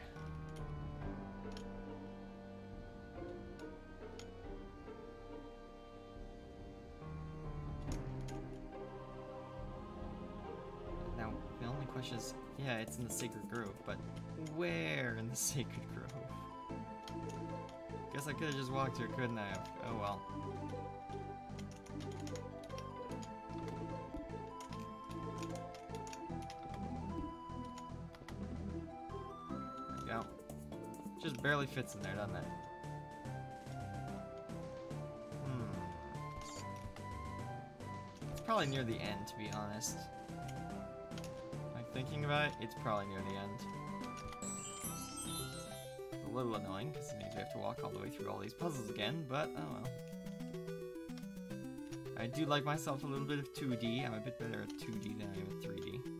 But where in the Sacred Grove? Guess I could have just walked here, couldn't I? Oh well. Go. Just barely fits in there, doesn't it? Hmm. It's probably near the end, to be honest. Thinking about it, it's probably near the end. A little annoying because it means we have to walk all the way through all these puzzles again, but oh well. I do like myself a little bit of 2D. I'm a bit better at 2D than I am at 3D.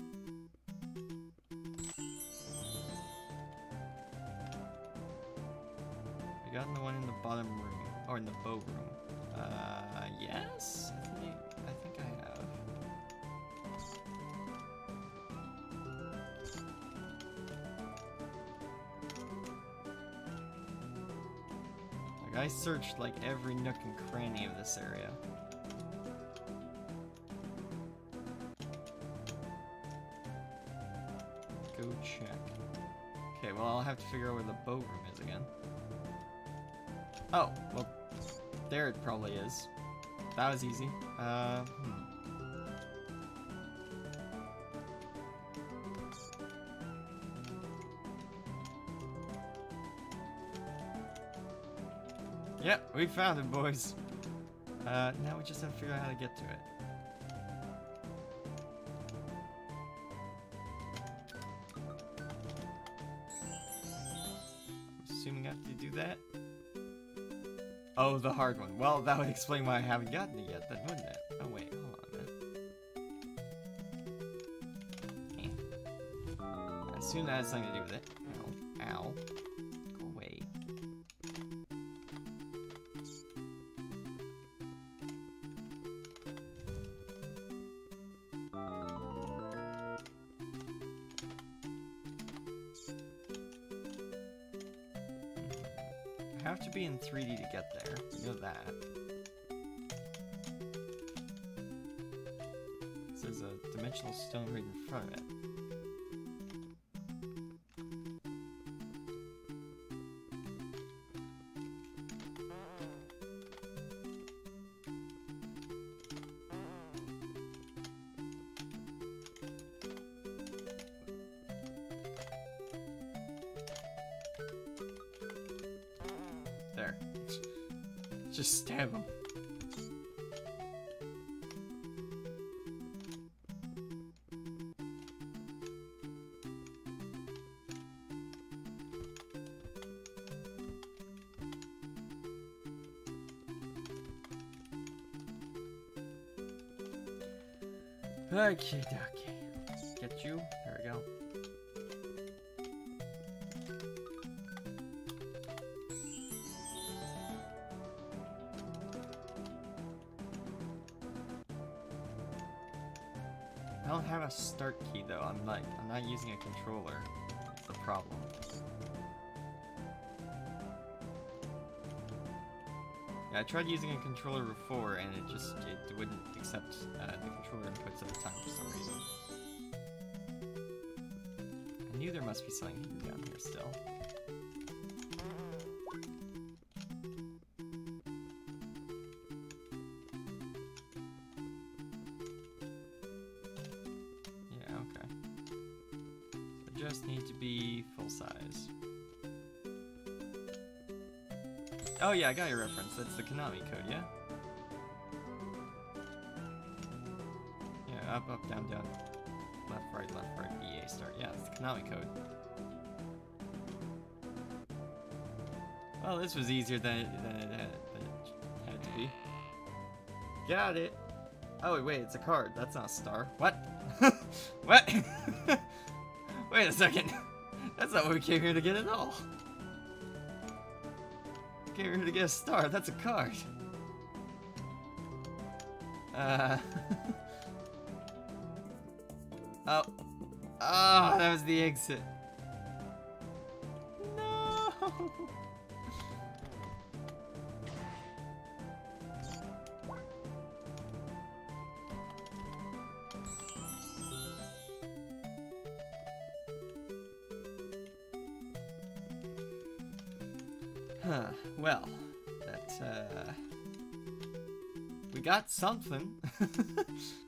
I searched like every nook and cranny of this area. Go check. Okay, well, I'll have to figure out where the boat room is again. Oh, well, there it probably is. That was easy. Uh, hmm. Yep, we found it, boys. Uh, now we just have to figure out how to get to it. Assuming I have to do that. Oh, the hard one. Well, that would explain why I haven't gotten it yet, then, wouldn't it? Oh, wait, hold on. I assume that has something to do with it. Okay, okay. Get you. There we go. I don't have a start key though. I'm like I'm not using a controller. That's the problem. I tried using a controller before and it just it wouldn't accept uh, the controller inputs at the time for some reason. I knew there must be something hidden down here still. Oh yeah, I got your reference. That's the Konami code, yeah? Yeah, up, up, down, down. Left, right, left, right, EA start. Yeah, it's the Konami code. Well, this was easier than it, than it, had, than it had to be. Got it! Oh, wait, it's a card. That's not a star. What? what? wait a second. That's not what we came here to get at all. Came here to get a star. That's a card. Uh. oh. Oh, that was the exit. Huh. Well, that, uh... We got something.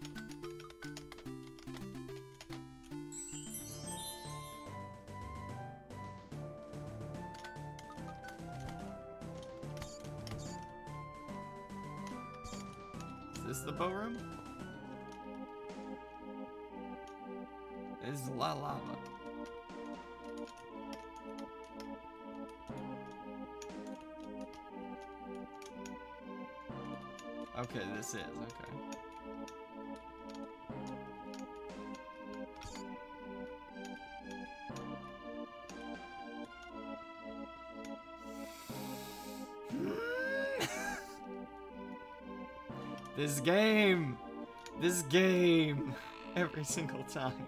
this game! This game! Every single time.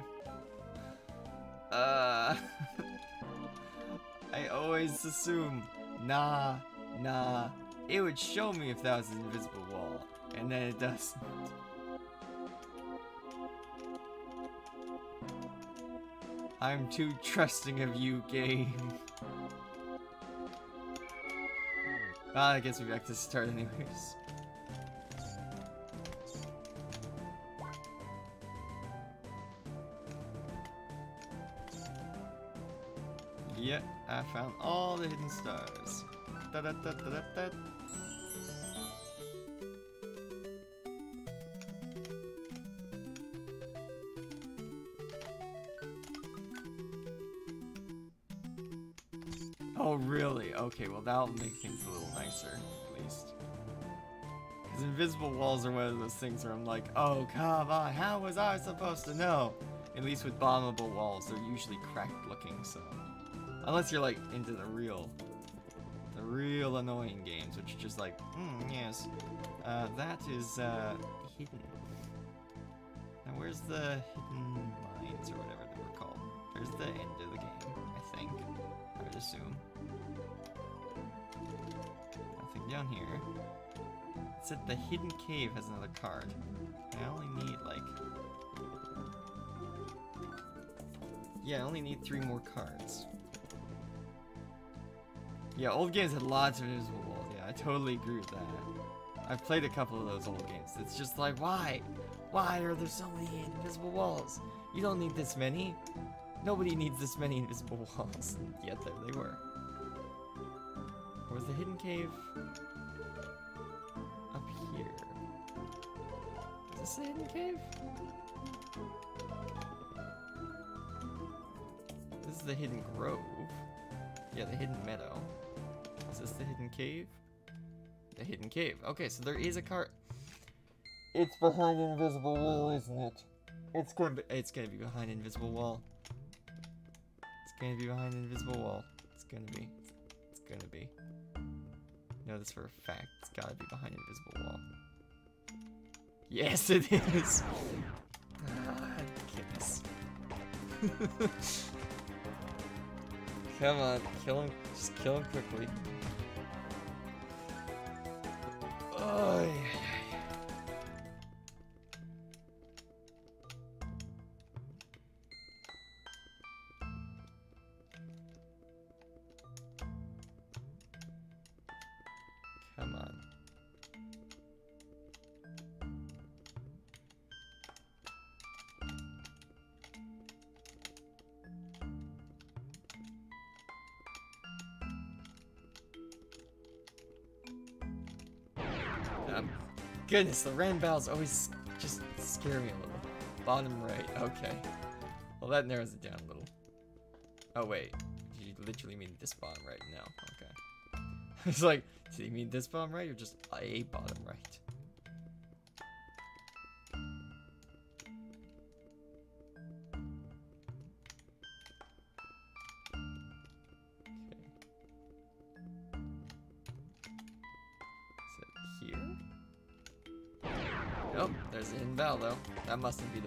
Uh... I always assume, nah, nah, it would show me if that was an invisible wall, and then it doesn't. I'm too trusting of you, game. Ah, I guess we back to start anyways. The hidden stars. Da da da. Oh, really? Okay, well, that'll make things a little nicer, at least. Because invisible walls are one of those things where I'm like, oh, come on, how was I supposed to know? At least with bombable walls, they're usually cracked looking, so... Unless you're, like, into the real... The real annoying games, which just like, hmm, yes. Uh, that is, uh, hidden. Now, where's the hidden mines, or whatever they were called? There's the end of the game, I think. I would assume. Nothing down here. It said the hidden cave has another card. I only need like... Yeah, I only need three more cards. Yeah, old games had lots of invisible walls. Yeah, I totally agree with that. I've played a couple of those old games. It's just like, why? Why are there so many invisible walls? You don't need this many. Nobody needs this many invisible walls. And Yet there they were. Was the hidden cave up here? Is this the hidden cave? This is the hidden grove. Yeah, the hidden meadow. Is this the hidden cave? The hidden cave. Okay, so there is a cart. It's behind an invisible wall, isn't it? It's going to be, it's going to be behind an invisible wall. It's going to be behind an invisible wall. It's going to be. It's going to be. know this for a fact. It's got to be behind an invisible wall. Yes, it is. Ah, goodness. Come on, kill him. Just kill him quickly. Oh, goodness, the Ranbaos always just scare me a little. Bottom right, okay. Well, that narrows it down a little. Oh, wait. You literally mean this bottom right? No, okay. it's like, do you mean this bottom right or just a bottom right?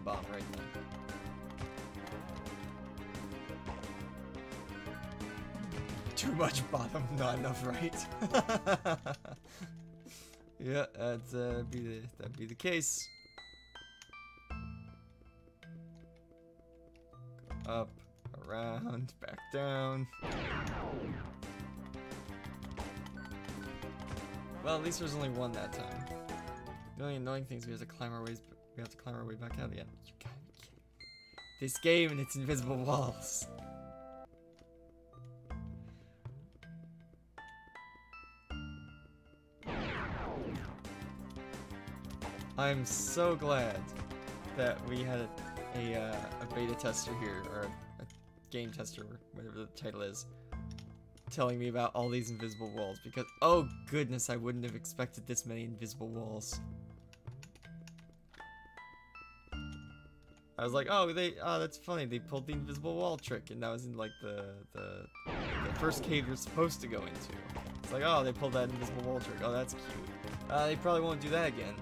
Bottom right then. Too much bottom, not enough right. yeah, that'd uh, be the that'd be the case. Up, around, back down. Well, at least there's only one that time. The only annoying thing is we have to climb our ways. We have to climb our way back out again. You. This game and its invisible walls. I'm so glad that we had a, a, uh, a beta tester here, or a, a game tester, whatever the title is, telling me about all these invisible walls, because, oh goodness, I wouldn't have expected this many invisible walls. I was like, oh, they, oh, that's funny, they pulled the invisible wall trick, and that was in, like, the, the, the first cave you're supposed to go into. It's like, oh, they pulled that invisible wall trick, oh, that's cute. Uh, they probably won't do that again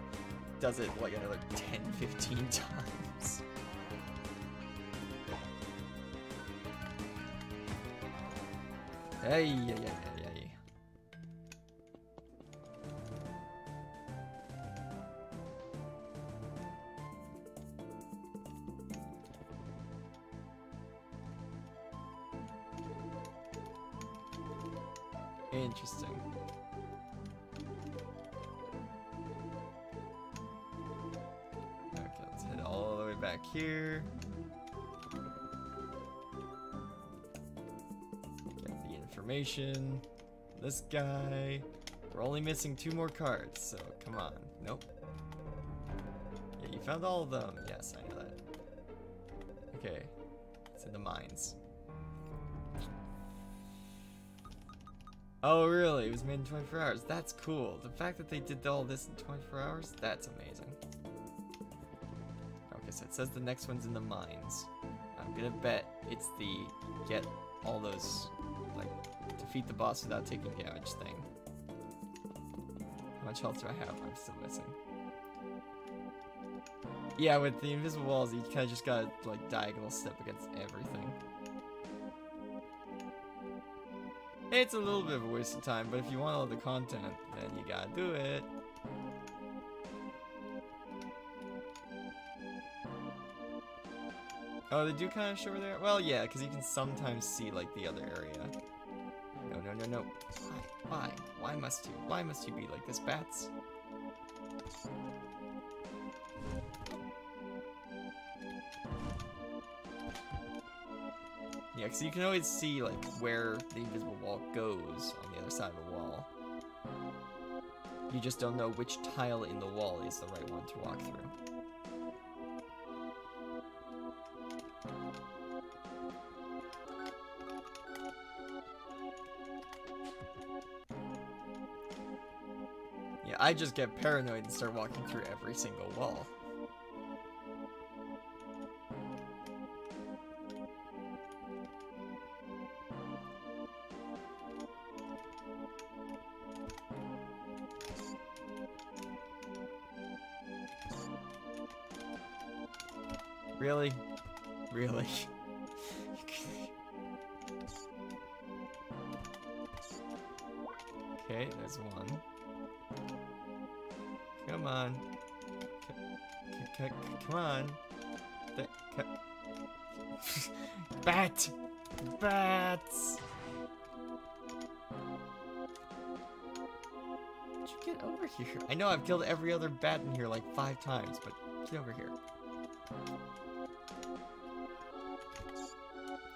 does it like another 10, 15 times. Hey, yeah, yeah, This guy. We're only missing two more cards, so come on. Nope. Yeah, you found all of them. Yes, I know that. Okay. It's in the mines. Oh, really? It was made in 24 hours. That's cool. The fact that they did all this in 24 hours, that's amazing. Okay, so it says the next one's in the mines. I'm gonna bet it's the get all those, like, defeat the boss without taking damage thing. How much health do I have? I'm still missing. Yeah, with the invisible walls, you kind of just gotta, like, diagonal step against everything. It's a little bit of a waste of time, but if you want all the content, then you gotta do it. Oh, they do kind of show there? Well, yeah, because you can sometimes see, like, the other area. No, no, no. Why? Why? Why must you? Why must you be like this, bats? Yeah, because you can always see, like, where the invisible wall goes on the other side of the wall. You just don't know which tile in the wall is the right one to walk through. I just get paranoid and start walking through every single wall. I've killed every other bat in here like five times, but get over here.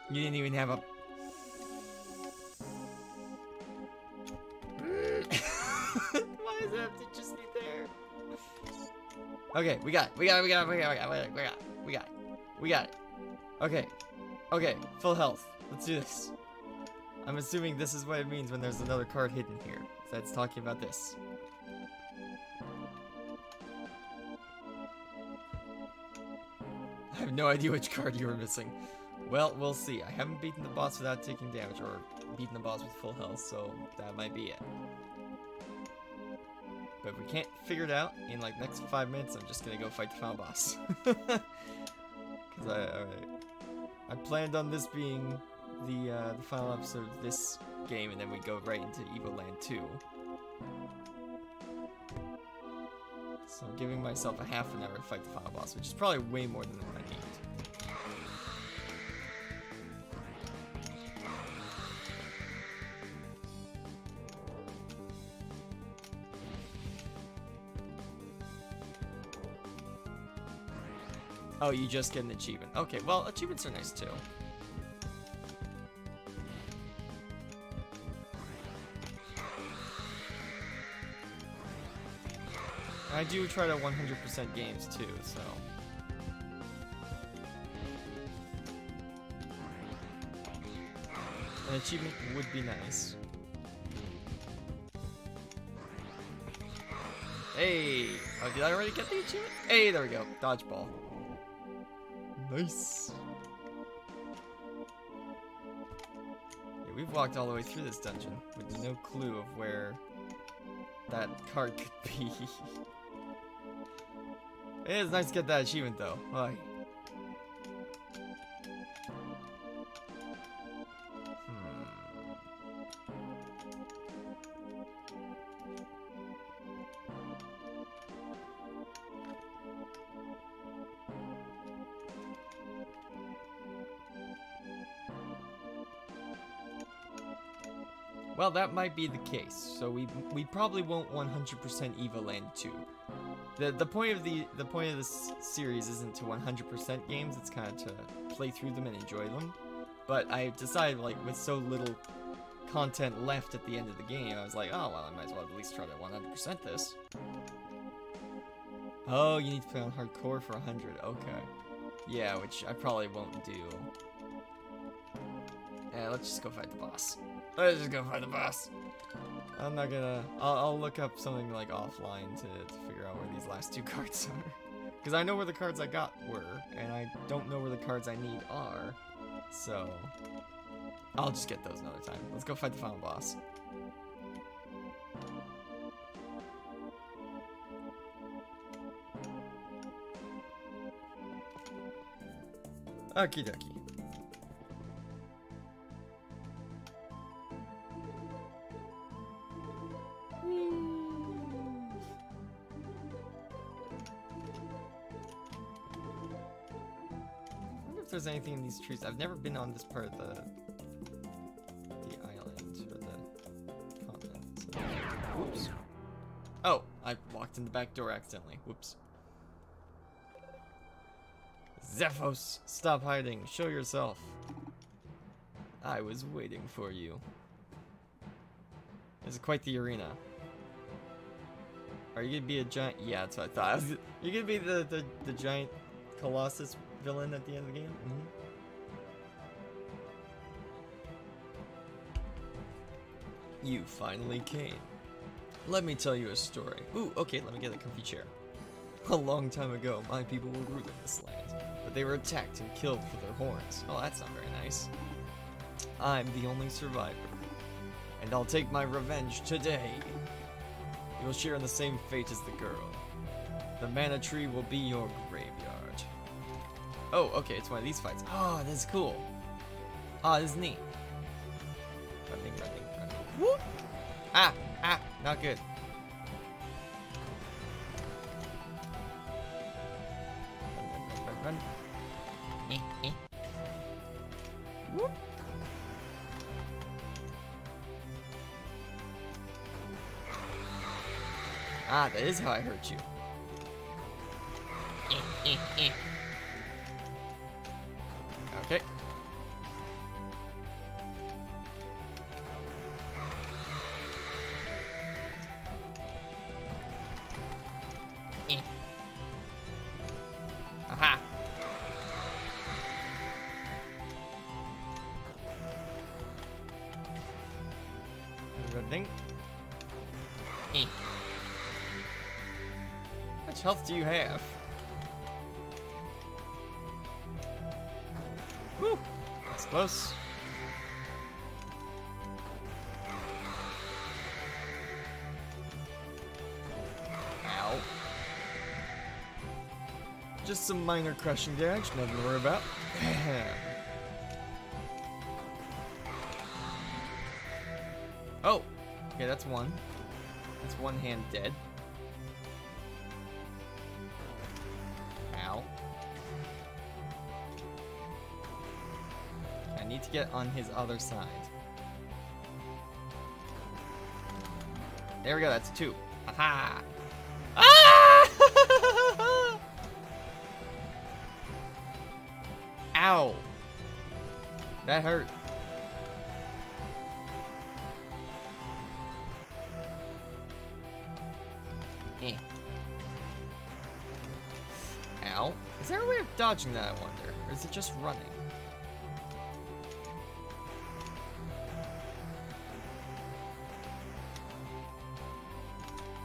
You didn't even have a... Why does it have to just be there? Okay, we got. We got. We got. We got. We got. We got. We got it. Okay. Okay. Full health. Let's do this. I'm assuming this is what it means when there's another card hidden here. That's talking about this. No idea which card you were missing. Well, we'll see. I haven't beaten the boss without taking damage, or beaten the boss with full health, so that might be it. But if we can't figure it out in like next five minutes, I'm just gonna go fight the final boss. Cause I, alright. I planned on this being the uh, the final episode of this game, and then we go right into Evil Evoland 2. So I'm giving myself a half an hour to fight the final boss, which is probably way more than what I need. Oh, you just get an achievement. Okay, well, achievements are nice too. I do try to 100% games too, so... An achievement would be nice. Hey! Oh, did I already get the achievement? Hey, there we go. Dodgeball. Nice. Yeah, we've walked all the way through this dungeon with no clue of where that card could be. it is nice to get that achievement though. Why? That might be the case. So we we probably won't 100% Evoland 2. The the point of the the point of this series isn't to 100% games. It's kind of to play through them and enjoy them. But I decided like with so little content left at the end of the game, I was like, oh well, I might as well at least try to 100% this. Oh, you need to play on hardcore for 100. Okay. Yeah, which I probably won't do. Yeah, let's just go fight the boss. Let's just go fight the boss. I'm not gonna... I'll, I'll look up something like offline to, to figure out where these last two cards are. Because I know where the cards I got were, and I don't know where the cards I need are. So... I'll just get those another time. Let's go fight the final boss. Okie dokie. Anything in these trees. I've never been on this part of the the island or the continent. so- Whoops. Oh, I walked in the back door accidentally. Whoops. Zephyros, stop hiding. Show yourself. I was waiting for you. This is quite the arena. Are you gonna be a giant? Yeah, that's what I thought. You're gonna be the, the, the giant Colossus villain at the end of the game? Mhm. You finally came. Let me tell you a story. Ooh, okay, let me get a comfy chair. A long time ago, my people were ruling this land, but they were attacked and killed for their horns. Oh, that's not very nice. I'm the only survivor, and I'll take my revenge today. You'll share in the same fate as the girl. The mana tree will be your. Oh, okay, it's one of these fights. Oh, this is cool. Ah, this is neat. Running, running, running. Whoop! Ah, ah, not good. Run, run, run. Eh, eh. Whoop. Ah, that is how I hurt you. Some minor crushing damage, nothing to worry about. oh, okay, that's one. That's one hand dead. Ow. I need to get on his other side. There we go, that's two. Aha! Hurt. Eh. Ow. Is there a way of dodging that, I wonder? Or is it just running?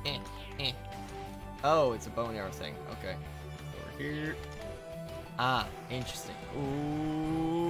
Eh, eh. Oh, it's a bone arrow thing. Okay. Over here. Ah, interesting. Ooh.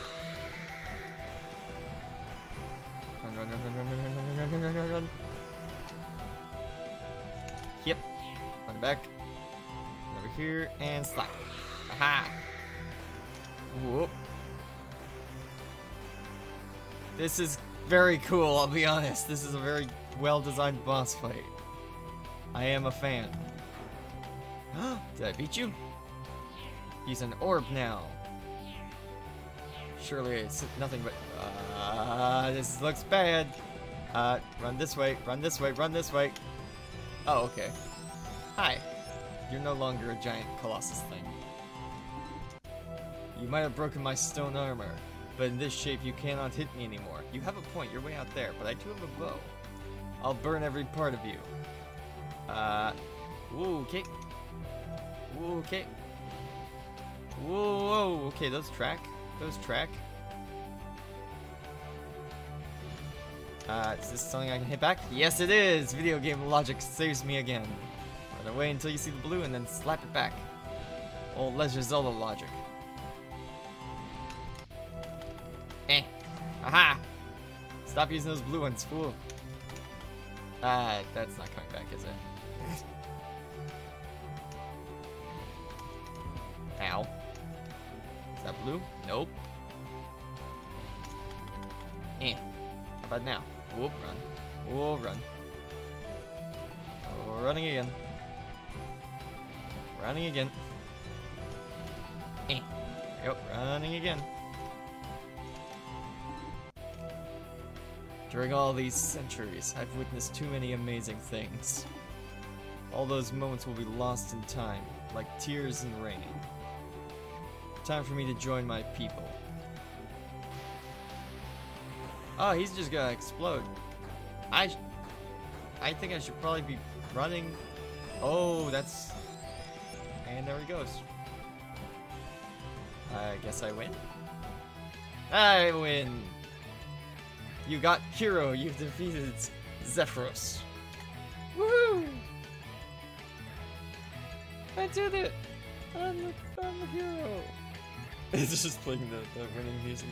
Yep. Run back. Over here and slap. Aha! Whoop. This is very cool, I'll be honest. This is a very well-designed boss fight. I am a fan. Did I beat you? He's an orb now. Surely it's nothing but... Uh, this looks bad. Uh, run this way, run this way, run this way. Oh, okay. Hi. You're no longer a giant colossus thing. You might have broken my stone armor, but in this shape you cannot hit me anymore. You have a point, you're way out there, but I do have a bow. I'll burn every part of you. Uh, ooh, okay. Ooh, okay. Whoa, whoa, okay, those track. Those track. Uh, is this something I can hit back? Yes, it is! Video game logic saves me again. Run away until you see the blue and then slap it back. Old Legend Zelda logic. Eh. Aha! Stop using those blue ones, fool. Ah, uh, that's not coming back, is it? Ow. Is that blue? Nope. Eh. How about now? Whoop, run. Oh, run. Oh, running again. Running again. Eh. Yep, running again. During all these centuries, I've witnessed too many amazing things. All those moments will be lost in time, like tears in rain. Time for me to join my people. Oh, he's just gonna explode. I, I think I should probably be running. Oh, that's, and there he goes. I guess I win. I win. You got Hero. You've defeated Zephyros. Woohoo! I did it. I'm the, I'm the hero. It's just playing the, the winning music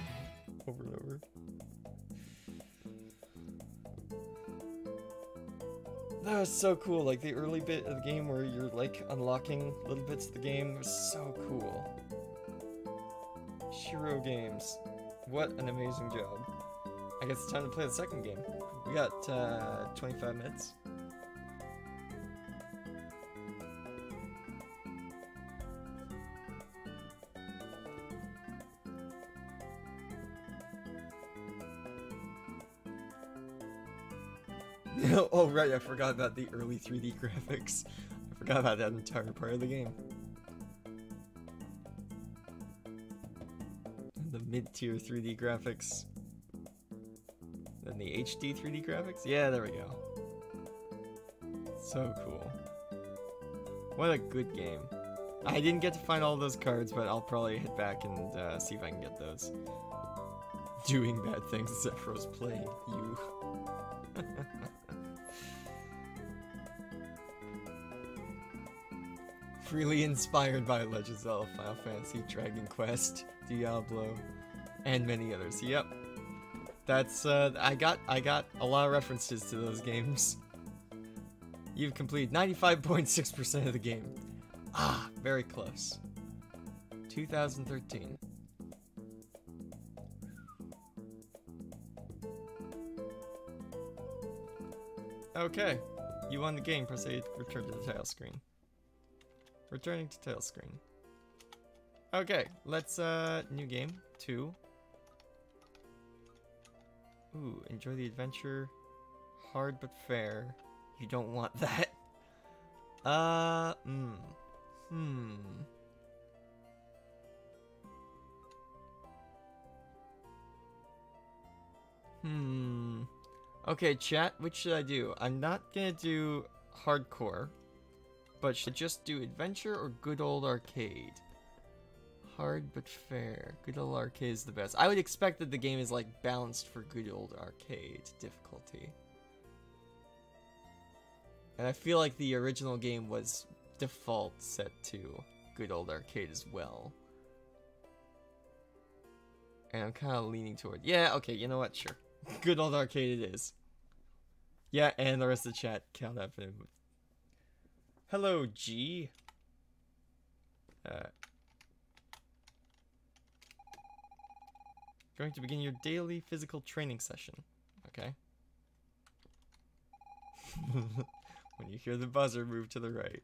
over and over. That was so cool. Like the early bit of the game where you're like unlocking little bits of the game was so cool. Shiro games. What an amazing job. I guess it's time to play the second game. We got uh, 25 minutes. oh right, I forgot about the early 3D graphics. I forgot about that entire part of the game. The mid-tier 3D graphics. Then the HD 3D graphics? Yeah, there we go. So cool. What a good game. I didn't get to find all those cards, but I'll probably head back and uh, see if I can get those. Doing bad things, Zephyros playing you. Freely inspired by Legend of Final Fantasy, Dragon Quest, Diablo, and many others. Yep. That's uh I got I got a lot of references to those games. You've completed 95.6% of the game. Ah, very close. 2013. Okay. You won the game. Press A to return to the title screen. Returning to title screen. Okay, let's, uh, new game. Two. Ooh, enjoy the adventure. Hard but fair. You don't want that. Uh, hmm. Hmm. Hmm. Okay, chat, which should I do? I'm not gonna do hardcore, but should just do adventure or good old arcade? Hard but fair. Good old arcade is the best. I would expect that the game is like balanced for good old arcade difficulty. And I feel like the original game was default set to good old arcade as well. And I'm kind of leaning toward, yeah, okay, you know what, sure. Good old arcade it is. Yeah, and the rest of the chat count him. Hello, G. Uh, going to begin your daily physical training session. Okay. when you hear the buzzer, move to the right.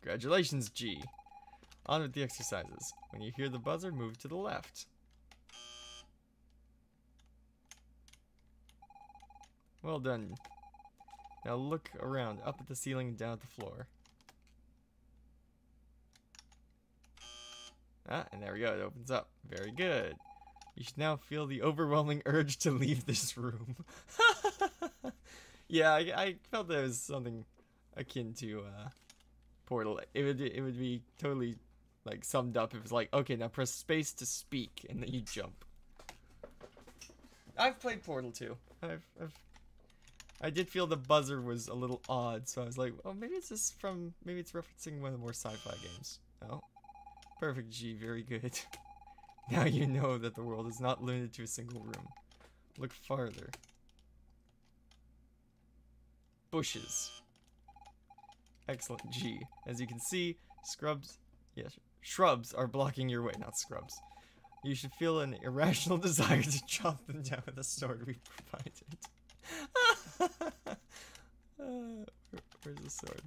Congratulations, G. On with the exercises. When you hear the buzzer, move to the left. Well done. Now look around, up at the ceiling and down at the floor. Ah, and there we go, it opens up. Very good. You should now feel the overwhelming urge to leave this room. yeah, I, I, felt there was something akin to uh, Portal. It would it would be totally like summed up. If it was like, okay, now press space to speak, and then you jump. I've played Portal 2. I've, I've I did feel the buzzer was a little odd, so I was like, oh, maybe it's just from, maybe it's referencing one of the more sci-fi games. Oh, perfect G, very good. now you know that the world is not limited to a single room. Look farther. Bushes. Excellent G. As you can see, scrubs, yes, shrubs are blocking your way, not scrubs. You should feel an irrational desire to chop them down with the sword we provided. uh, where's the sword?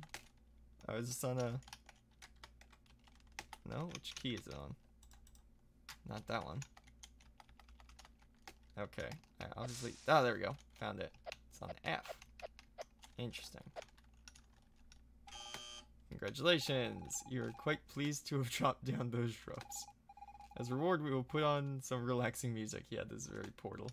Oh, is this on a... No? Which key is it on? Not that one. Okay. Right, I'll just. Oh, there we go. Found it. It's on F. Interesting. Congratulations! You're quite pleased to have chopped down those shrubs. As a reward, we will put on some relaxing music. Yeah, this is very Portal.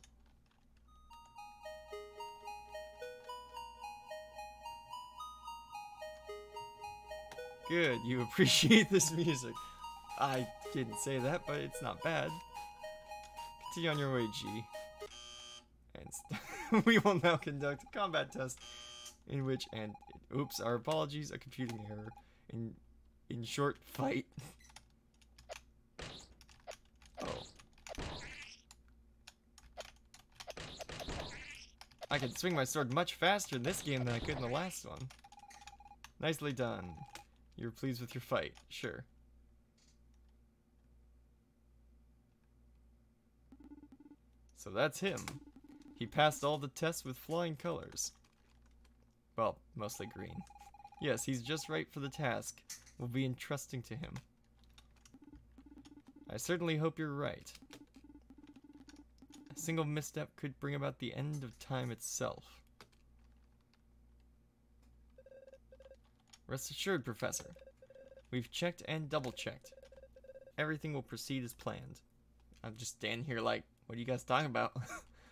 Good, you appreciate this music. I didn't say that, but it's not bad. Continue on your way, G. And we will now conduct a combat test in which, and oops, our apologies, a computing error. In in short, fight. oh. I can swing my sword much faster in this game than I could in the last one. Nicely done. You're pleased with your fight, sure. So that's him. He passed all the tests with flying colors. Well, mostly green. Yes, he's just right for the task. We'll be entrusting to him. I certainly hope you're right. A single misstep could bring about the end of time itself. Rest assured, Professor. We've checked and double-checked. Everything will proceed as planned. I'm just standing here like, what are you guys talking about?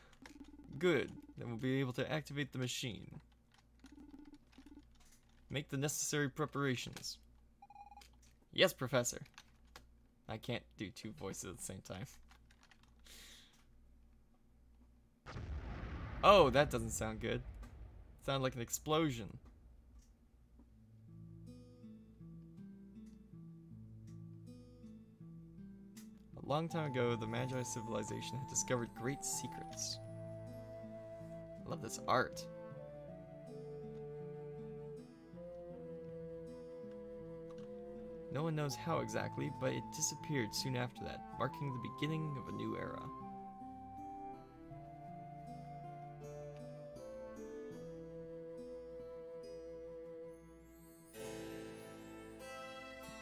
Good. Then we'll be able to activate the machine. Make the necessary preparations. Yes, Professor. I can't do two voices at the same time. Oh, that doesn't sound good. Sound like an explosion. Long time ago, the Magi civilization had discovered great secrets. I love this art. No one knows how exactly, but it disappeared soon after that, marking the beginning of a new era.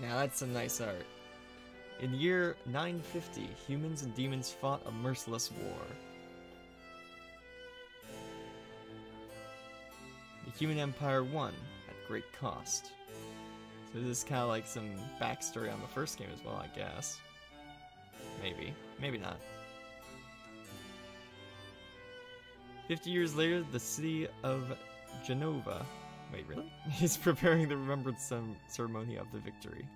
Now that's some nice art. In the year 950, humans and demons fought a merciless war. The human empire won, at great cost. So this is kind of like some backstory on the first game as well, I guess. Maybe. Maybe not. 50 years later, the city of Genova, Wait, really? is preparing the remembrance ceremony of the victory.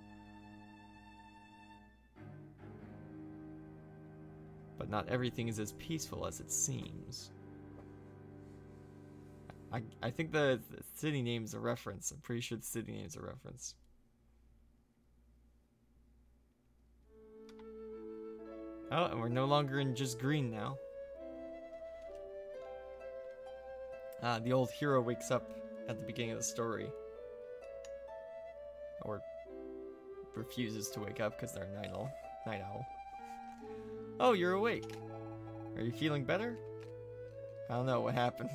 Not everything is as peaceful as it seems. I, I think the, the city name's a reference. I'm pretty sure the city name's a reference. Oh, and we're no longer in just green now. Uh, the old hero wakes up at the beginning of the story. Or refuses to wake up because they're night owl. Night owl. Oh, you're awake. Are you feeling better? I don't know what happened.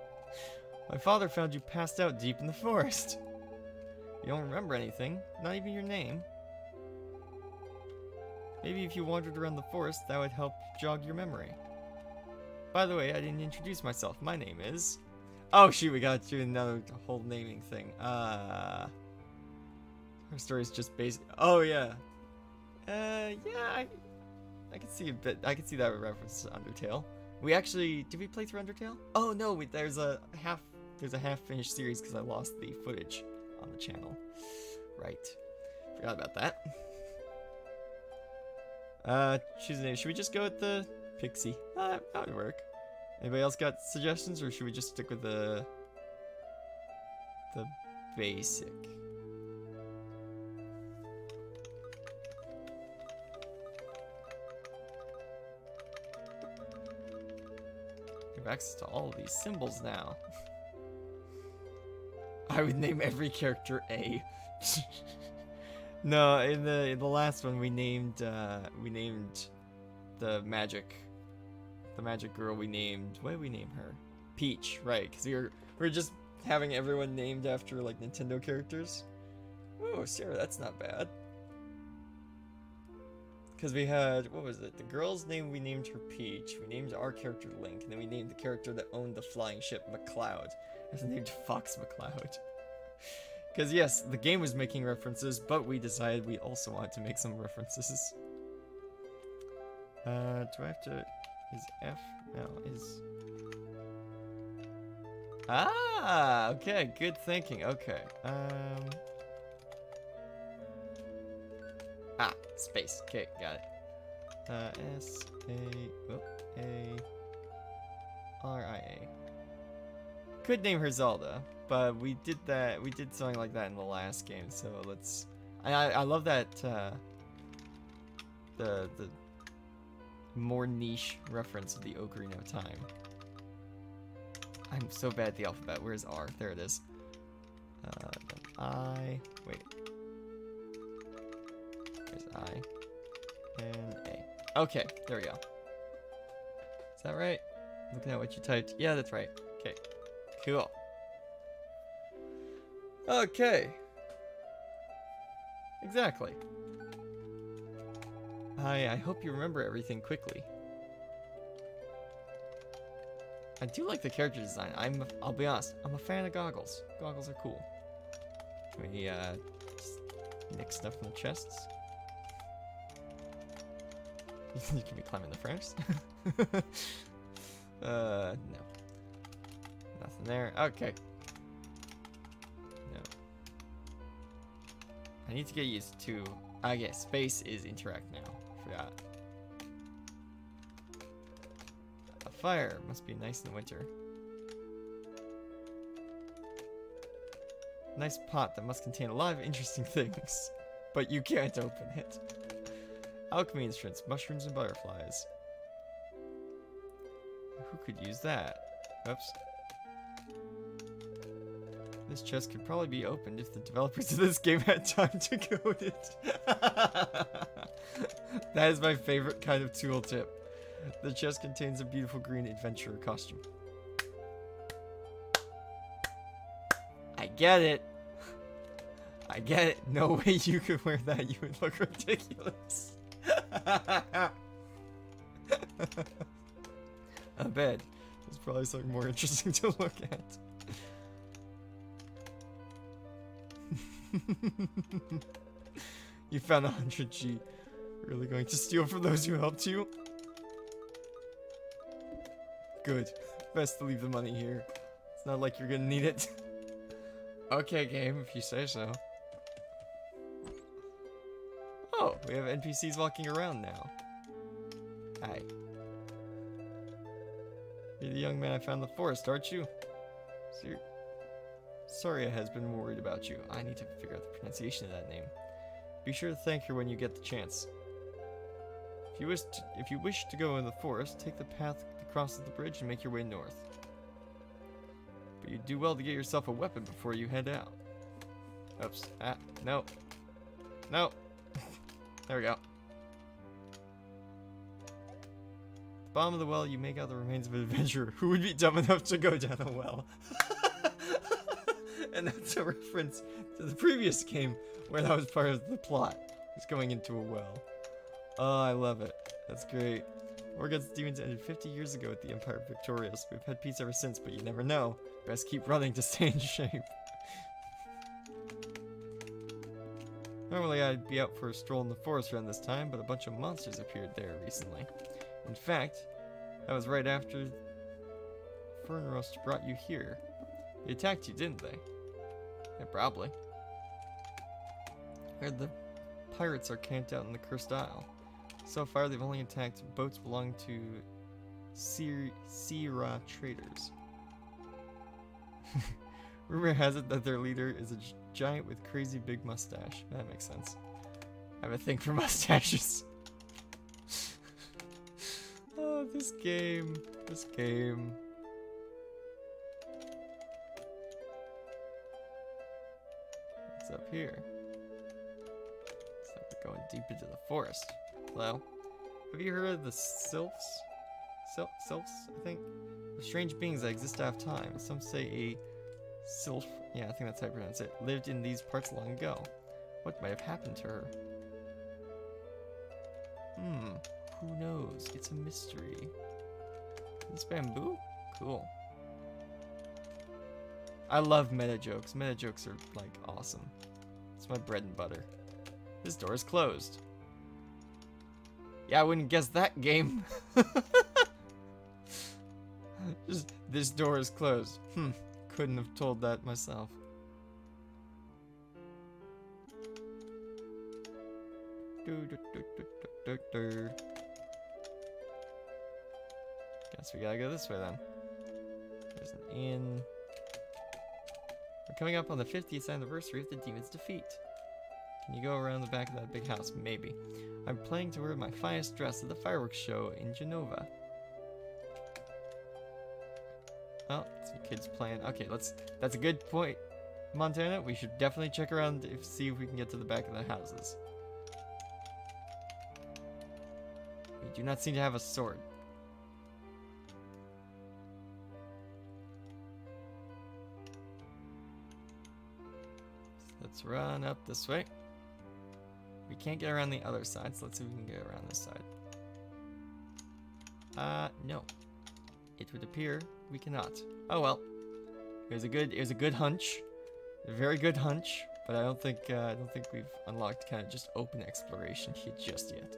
My father found you passed out deep in the forest. You don't remember anything, not even your name. Maybe if you wandered around the forest, that would help jog your memory. By the way, I didn't introduce myself. My name is... Oh shoot, we got to another whole naming thing. Uh... Our story's just basic. Oh yeah. Uh, yeah, I, I can see a bit. I can see that reference to Undertale. We actually did we play through Undertale? Oh no, we, there's a half. There's a half-finished series because I lost the footage on the channel. Right. Forgot about that. Uh, choose a name. Should we just go with the Pixie? Uh, that would work. Anybody else got suggestions, or should we just stick with the the basic? Have access to all of these symbols now. I would name every character A. no, in the in the last one we named uh, we named the magic the magic girl we named what did we name her? Peach, right? Because we were we are just having everyone named after like Nintendo characters. Oh, Sarah, that's not bad. Because we had, what was it? The girl's name, we named her Peach. We named our character Link. And then we named the character that owned the flying ship McCloud. It was named Fox McCloud. Because yes, the game was making references, but we decided we also wanted to make some references. Uh, do I have to... Is F? No, is... Ah, okay, good thinking. Okay, um... Ah, space. Okay, got it. Uh, S A oh, A R I A. Could name her Zelda, but we did that. We did something like that in the last game. So let's. I I, love that. Uh, the the more niche reference of the Ocarina of Time. I'm so bad at the alphabet. Where's R? There it is. Uh, I. Wait. I and A. Okay, there we go. Is that right? Looking at what you typed. Yeah, that's right. Okay, cool. Okay. Exactly. I, I hope you remember everything quickly. I do like the character design. I'm, I'll be honest, I'm a fan of goggles. Goggles are cool. Can we, uh, nick stuff from the chests? you can be climbing the frames. uh, no. Nothing there. Okay. No. I need to get used to... I guess space is interact now. Forgot. A fire must be nice in the winter. Nice pot that must contain a lot of interesting things, but you can't open it. Alchemy instruments, mushrooms and butterflies. Who could use that? Oops. This chest could probably be opened if the developers of this game had time to code it. that is my favorite kind of tooltip. The chest contains a beautiful green adventurer costume. I get it. I get it. No way you could wear that. You would look ridiculous. A bed. There's probably something more interesting to look at. you found a 100G. Really going to steal from those who helped you? Good. Best to leave the money here. It's not like you're gonna need it. okay, game, if you say so. Oh, we have NPCs walking around now. Hi. You're the young man I found in the forest, aren't you? Sir Sorry has been worried about you. I need to figure out the pronunciation of that name. Be sure to thank her when you get the chance. If you wish to, if you wish to go in the forest, take the path that crosses the bridge and make your way north. But you do well to get yourself a weapon before you head out. Oops. Ah, no. No. There we go. Bottom of the well, you make out the remains of an adventurer who would be dumb enough to go down a well. and that's a reference to the previous game where that was part of the plot. He's going into a well. Oh, I love it. That's great. War Against Demons ended 50 years ago with the Empire victorious. We've had peace ever since, but you never know. Best keep running to stay in shape. Normally I'd be out for a stroll in the forest around this time, but a bunch of monsters appeared there recently. In fact, that was right after Fernrost brought you here. They attacked you, didn't they? Yeah, probably. Heard the pirates are camped out in the Cursed Isle. So far, they've only attacked boats belonging to Sira traders. Rumor has it that their leader is a giant with crazy big mustache. That makes sense. I have a thing for mustaches. oh, this game. This game. What's up here? It's like we're going deep into the forest. Hello? Have you heard of the sylphs? Syl sylphs, I think? Strange beings that exist out of time. Some say a sylph, yeah, I think that's how you pronounce it, lived in these parts long ago. What might have happened to her? Hmm, who knows? It's a mystery. This bamboo? Cool. I love meta jokes. Meta jokes are, like, awesome. It's my bread and butter. This door is closed. Yeah, I wouldn't guess that game. Just, this door is closed. Hmm, couldn't have told that myself. Guess we gotta go this way then. There's an inn. We're coming up on the 50th anniversary of the demon's defeat. Can you go around the back of that big house? Maybe. I'm planning to wear my finest dress at the fireworks show in Genova. Kids playing. Okay, let's. That's a good point, Montana. We should definitely check around if see if we can get to the back of the houses. We do not seem to have a sword. Let's run up this way. We can't get around the other side, so let's see if we can get around this side. Uh, no. It would appear we cannot. Oh well. It was a good, it was a good hunch. A very good hunch, but I don't think, uh, I don't think we've unlocked kind of just open exploration here just yet.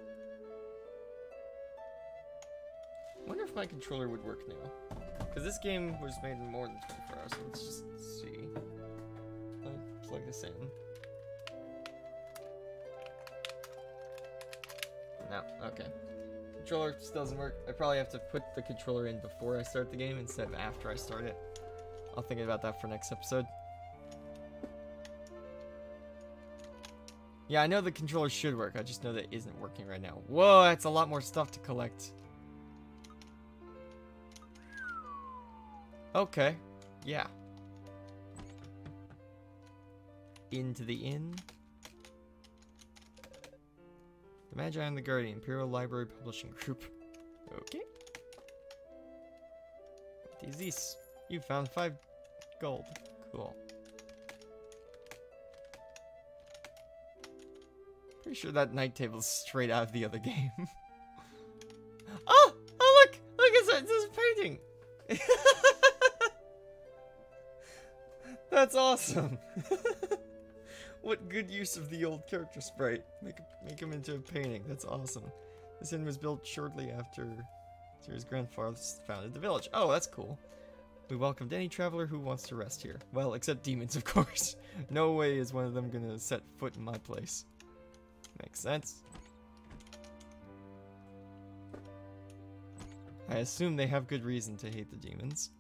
wonder if my controller would work now. Because this game was made in more than 24 hours, so let's just see. I'll plug this in. No, okay. Controller still doesn't work. I probably have to put the controller in before I start the game instead of after I start it. I'll think about that for next episode. Yeah, I know the controller should work. I just know that isn't working right now. Whoa, that's a lot more stuff to collect. Okay. Yeah. Into the inn. The Magi and the Guardian, Imperial Library Publishing Group. Okay. What is this? You found five gold. Cool. Pretty sure that night table is straight out of the other game. oh! Oh look! Look, it's, it's a painting! That's awesome! What good use of the old character sprite. Make, make him into a painting. That's awesome. This inn was built shortly after his grandfather founded the village. Oh, that's cool. We welcomed any traveler who wants to rest here. Well, except demons, of course. no way is one of them gonna set foot in my place. Makes sense. I assume they have good reason to hate the demons.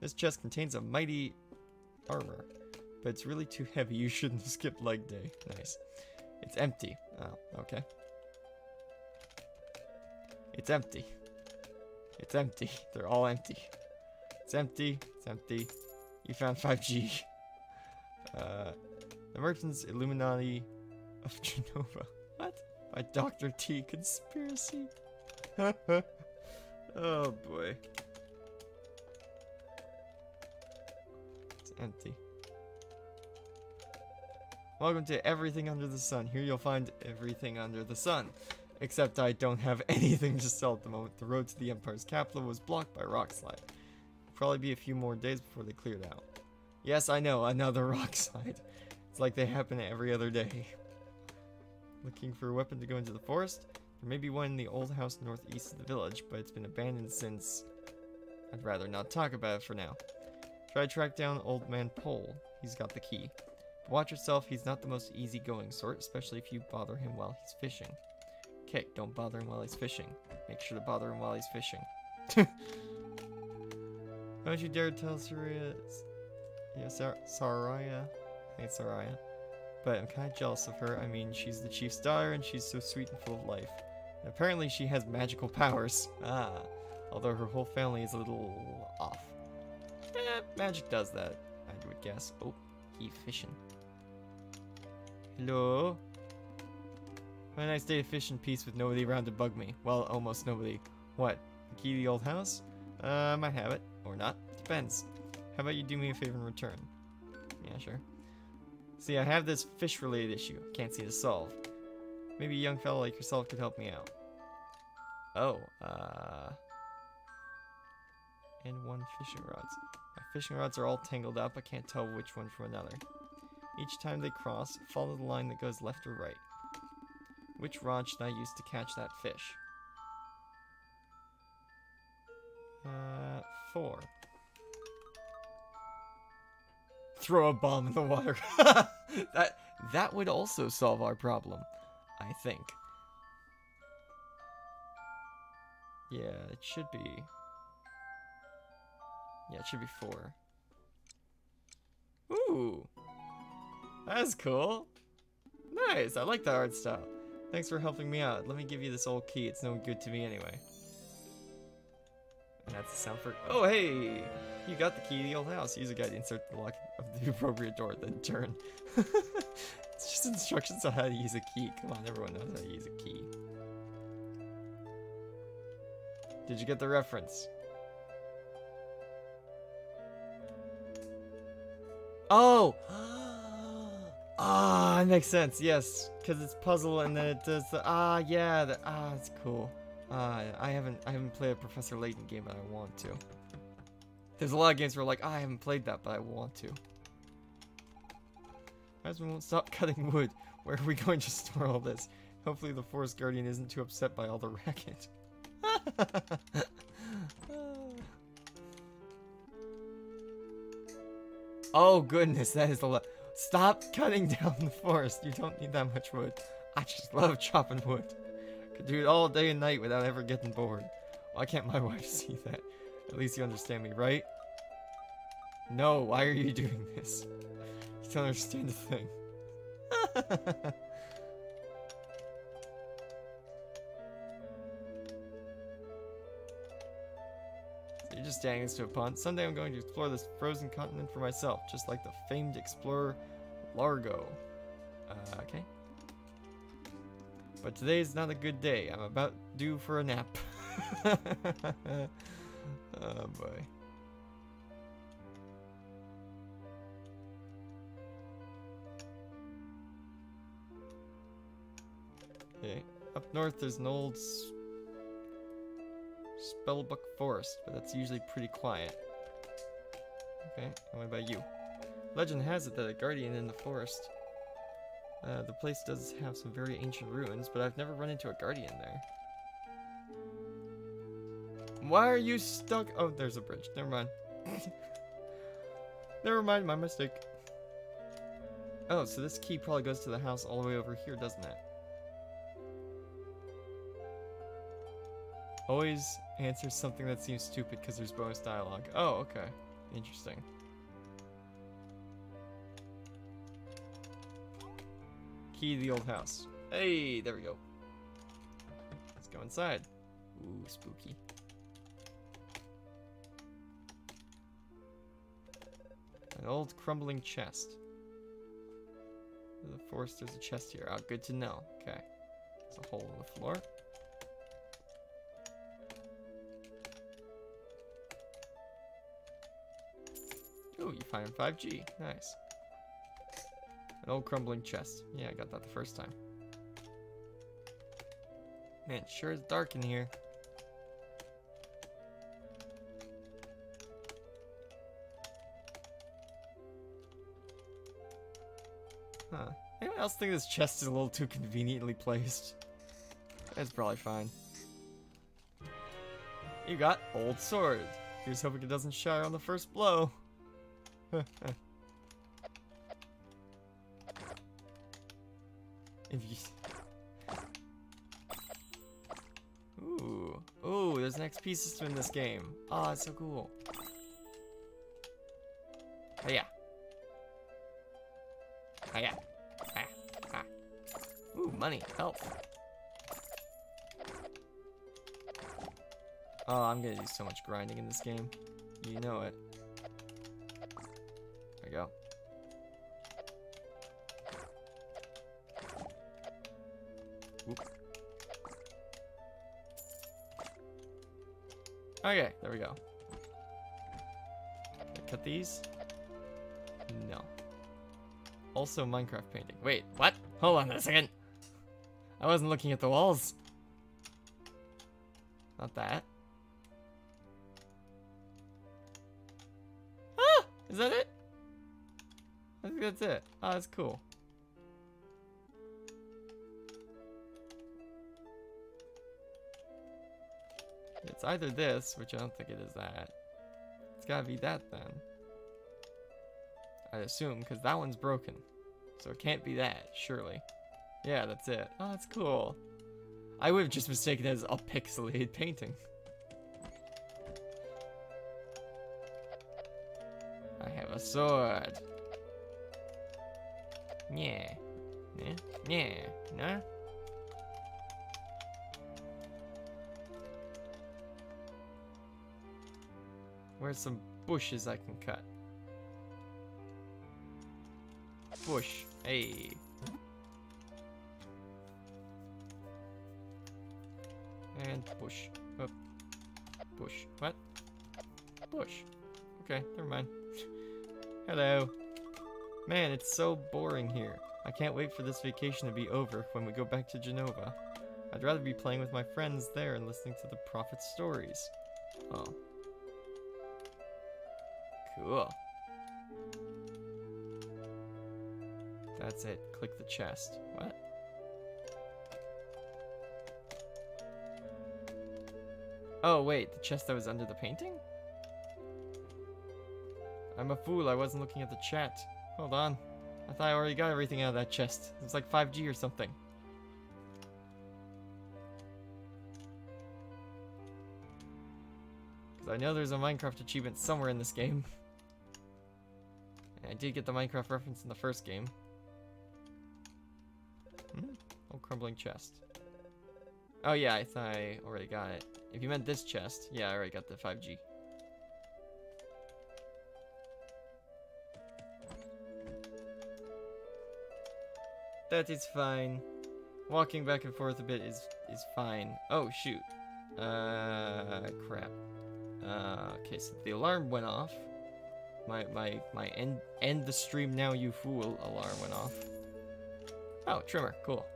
This chest contains a mighty armor but it's really too heavy. You shouldn't skip leg day. Nice. It's empty. Oh, okay. It's empty. It's empty. They're all empty. It's empty. It's empty. You found 5G. Uh, the Merchants Illuminati of Genova. What? By Dr. T. Conspiracy. oh boy. It's empty. Welcome to Everything Under the Sun. Here you'll find everything under the sun. Except I don't have anything to sell at the moment. The road to the Empire's capital was blocked by rock slide. Probably be a few more days before they cleared out. Yes, I know, another rock slide. It's like they happen every other day. Looking for a weapon to go into the forest? There may be one in the old house northeast of the village, but it's been abandoned since... I'd rather not talk about it for now. Try to track down Old Man Pole. He's got the key. Watch yourself, he's not the most easygoing sort, especially if you bother him while he's fishing. Okay, don't bother him while he's fishing. Make sure to bother him while he's fishing. Don't you dare tell Saraya... Yeah, Sar Saraya. It's Saraya. But I'm kind of jealous of her. I mean, she's the chief's daughter and she's so sweet and full of life. And apparently she has magical powers. Ah. Although her whole family is a little off. Eh, magic does that, I would guess. Oh, he fishing. Hello? A nice day to fish in peace with nobody around to bug me. Well, almost nobody. What? The key to the old house? Uh, I might have it. Or not. Depends. How about you do me a favor in return? Yeah, sure. See, I have this fish-related issue. Can't seem to solve. Maybe a young fellow like yourself could help me out. Oh, uh... And one fishing rods. My fishing rods are all tangled up. I can't tell which one from another. Each time they cross, follow the line that goes left or right. Which rod should I use to catch that fish? Uh, four. Throw a bomb in the water. that that would also solve our problem, I think. Yeah, it should be. Yeah, it should be four. Ooh, that's cool. Nice, I like that art style. Thanks for helping me out. Let me give you this old key. It's no good to me anyway. And that's the sound for- Oh, hey! You got the key to the old house. Use a guide to insert the lock of the appropriate door, then turn. it's just instructions on how to use a key. Come on, everyone knows how to use a key. Did you get the reference? Oh! It makes sense. Yes, because it's puzzle and then it does the ah yeah. The, ah, it's cool. Ah, I haven't I haven't played a Professor Layton game, but I want to. There's a lot of games where like, ah, I haven't played that, but I want to. As we won't stop cutting wood. Where are we going to store all this? Hopefully the Forest Guardian isn't too upset by all the racket. oh goodness, that is a lot. Stop cutting down the forest. You don't need that much wood. I just love chopping wood. Could do it all day and night without ever getting bored. Why can't my wife see that? At least you understand me, right? No, why are you doing this? You don't understand a thing. Standing to a pond. Someday I'm going to explore this frozen continent for myself, just like the famed explorer Largo. Uh, okay. But today is not a good day. I'm about due for a nap. oh boy. Okay. Up north there's an old Spellbook Forest, but that's usually pretty quiet. Okay, and what about you? Legend has it that a guardian in the forest uh, the place does have some very ancient ruins, but I've never run into a guardian there. Why are you stuck? Oh, there's a bridge. Never mind. Never mind, my mistake. Oh, so this key probably goes to the house all the way over here, doesn't it? Always answer something that seems stupid because there's bonus dialogue. Oh, okay. Interesting. Key to the old house. Hey, there we go. Let's go inside. Ooh, spooky. An old crumbling chest. The forest, there's a chest here. Oh, good to know. Okay. There's a hole in the floor. You find 5G. Nice. An old crumbling chest. Yeah, I got that the first time. Man, sure is dark in here. Huh. Anyone else think this chest is a little too conveniently placed? It's probably fine. You got old sword. Here's hoping it doesn't shatter on the first blow. If you... Ooh. Ooh, there's an XP system in this game. Oh, it's so cool. Oh, yeah. Oh, yeah. Ah, ah. Ooh, money. Health. Oh, I'm gonna do so much grinding in this game. You know it. Okay, there we go. Cut these? No. Also Minecraft painting. Wait, what? Hold on a second. I wasn't looking at the walls. Not that. Ah! Is that it? I think that's it. Oh, that's cool. It's either this, which I don't think it is that. It's gotta be that then. I assume, because that one's broken. So it can't be that, surely. Yeah, that's it. Oh, that's cool. I would have just mistaken it as a pixelated painting. I have a sword. Yeah. Yeah. Yeah. No? Where's some bushes I can cut? Bush. Hey. And bush. Up. Bush. What? Bush. Okay, never mind. Hello. Man, it's so boring here. I can't wait for this vacation to be over when we go back to Genova. I'd rather be playing with my friends there and listening to the prophet's stories. Oh. Cool. That's it. Click the chest. What? Oh, wait. The chest that was under the painting? I'm a fool. I wasn't looking at the chat. Hold on. I thought I already got everything out of that chest. It was like 5G or something. Because I know there's a Minecraft achievement somewhere in this game. I did get the Minecraft reference in the first game. Hmm? Oh, crumbling chest. Oh yeah, I thought I already got it. If you meant this chest, yeah, I already got the 5G. That is fine. Walking back and forth a bit is is fine. Oh shoot. Uh crap. Uh okay, so the alarm went off. My my my end end the stream now you fool alarm went off. Oh, trimmer, cool.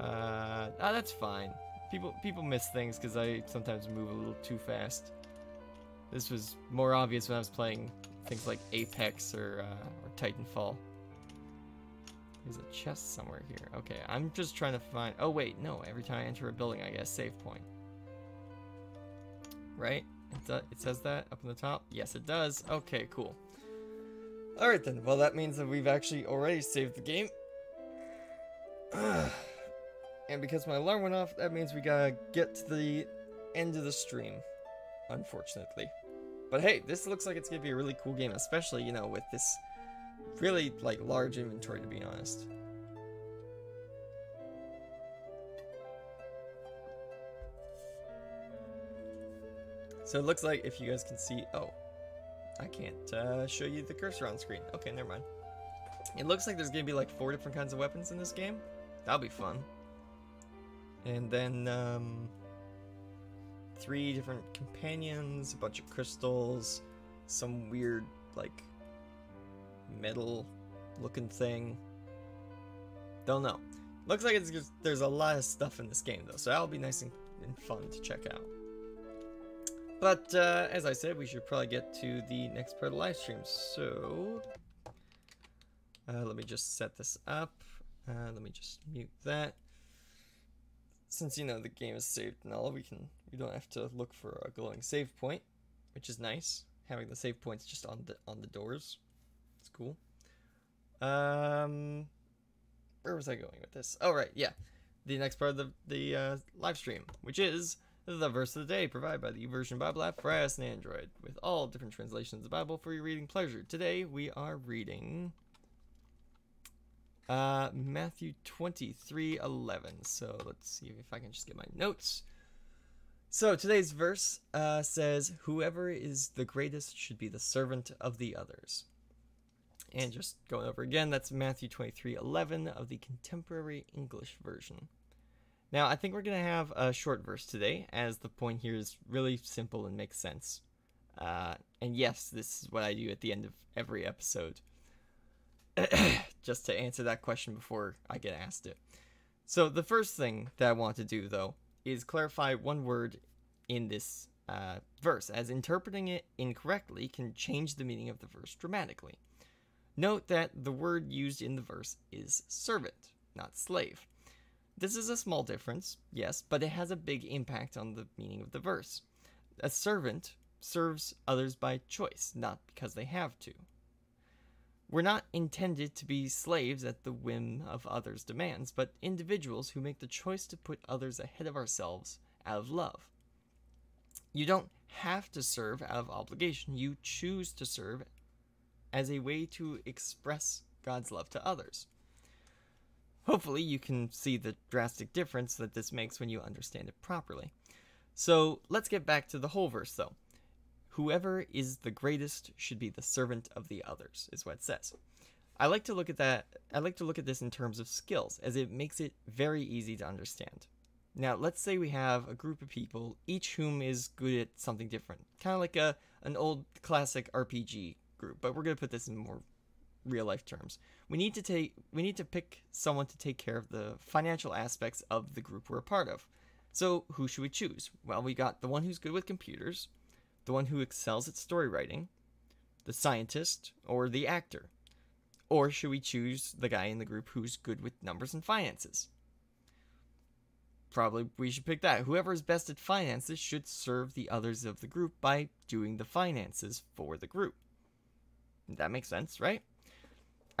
Uh oh, that's fine. People people miss things because I sometimes move a little too fast. This was more obvious when I was playing things like Apex or uh, or Titanfall. There's a chest somewhere here. Okay, I'm just trying to find... Oh, wait, no. Every time I enter a building, I get a save point. Right? It, do... it says that up in the top? Yes, it does. Okay, cool. Alright then. Well, that means that we've actually already saved the game. and because my alarm went off, that means we gotta get to the end of the stream. Unfortunately. But hey, this looks like it's gonna be a really cool game, especially, you know, with this really like large inventory to be honest. So it looks like if you guys can see, oh, I can't uh, show you the cursor on screen. Okay, never mind. It looks like there's gonna be like four different kinds of weapons in this game. That'll be fun. And then um, three different companions, a bunch of crystals, some weird like metal looking thing. Don't know. Looks like it's just, there's a lot of stuff in this game though, so that'll be nice and, and fun to check out. But uh, as I said, we should probably get to the next part of the live stream. So uh, let me just set this up. Uh, let me just mute that. Since you know the game is saved and all, we can we don't have to look for a glowing save point, which is nice. Having the save points just on the on the doors, it's cool. Um, where was I going with this? Oh right, yeah, the next part of the the uh, live stream, which is the verse of the day provided by the YouVersion Bible app for iOS and Android, with all different translations of the Bible for your reading pleasure. Today we are reading uh, Matthew 23 11. So let's see if I can just get my notes. So today's verse uh, says, Whoever is the greatest should be the servant of the others. And just going over again, that's Matthew 23 11 of the Contemporary English Version. Now, I think we're going to have a short verse today, as the point here is really simple and makes sense. Uh, and yes, this is what I do at the end of every episode. just to answer that question before I get asked it. So, the first thing that I want to do, though, is clarify one word in this uh, verse, as interpreting it incorrectly can change the meaning of the verse dramatically. Note that the word used in the verse is servant, not slave. This is a small difference, yes, but it has a big impact on the meaning of the verse. A servant serves others by choice, not because they have to. We're not intended to be slaves at the whim of others' demands, but individuals who make the choice to put others ahead of ourselves out of love. You don't have to serve out of obligation, you choose to serve as a way to express God's love to others. Hopefully, you can see the drastic difference that this makes when you understand it properly. So, let's get back to the whole verse though. Whoever is the greatest should be the servant of the others, is what it says. I like to look at that I like to look at this in terms of skills, as it makes it very easy to understand. Now, let's say we have a group of people, each whom is good at something different. Kind of like a an old classic RPG group, but we're going to put this in more real life terms. We need to take we need to pick someone to take care of the financial aspects of the group we're a part of. So, who should we choose? Well, we got the one who's good with computers, the one who excels at story writing, the scientist, or the actor. Or should we choose the guy in the group who's good with numbers and finances? Probably we should pick that. Whoever is best at finances should serve the others of the group by doing the finances for the group. That makes sense, right?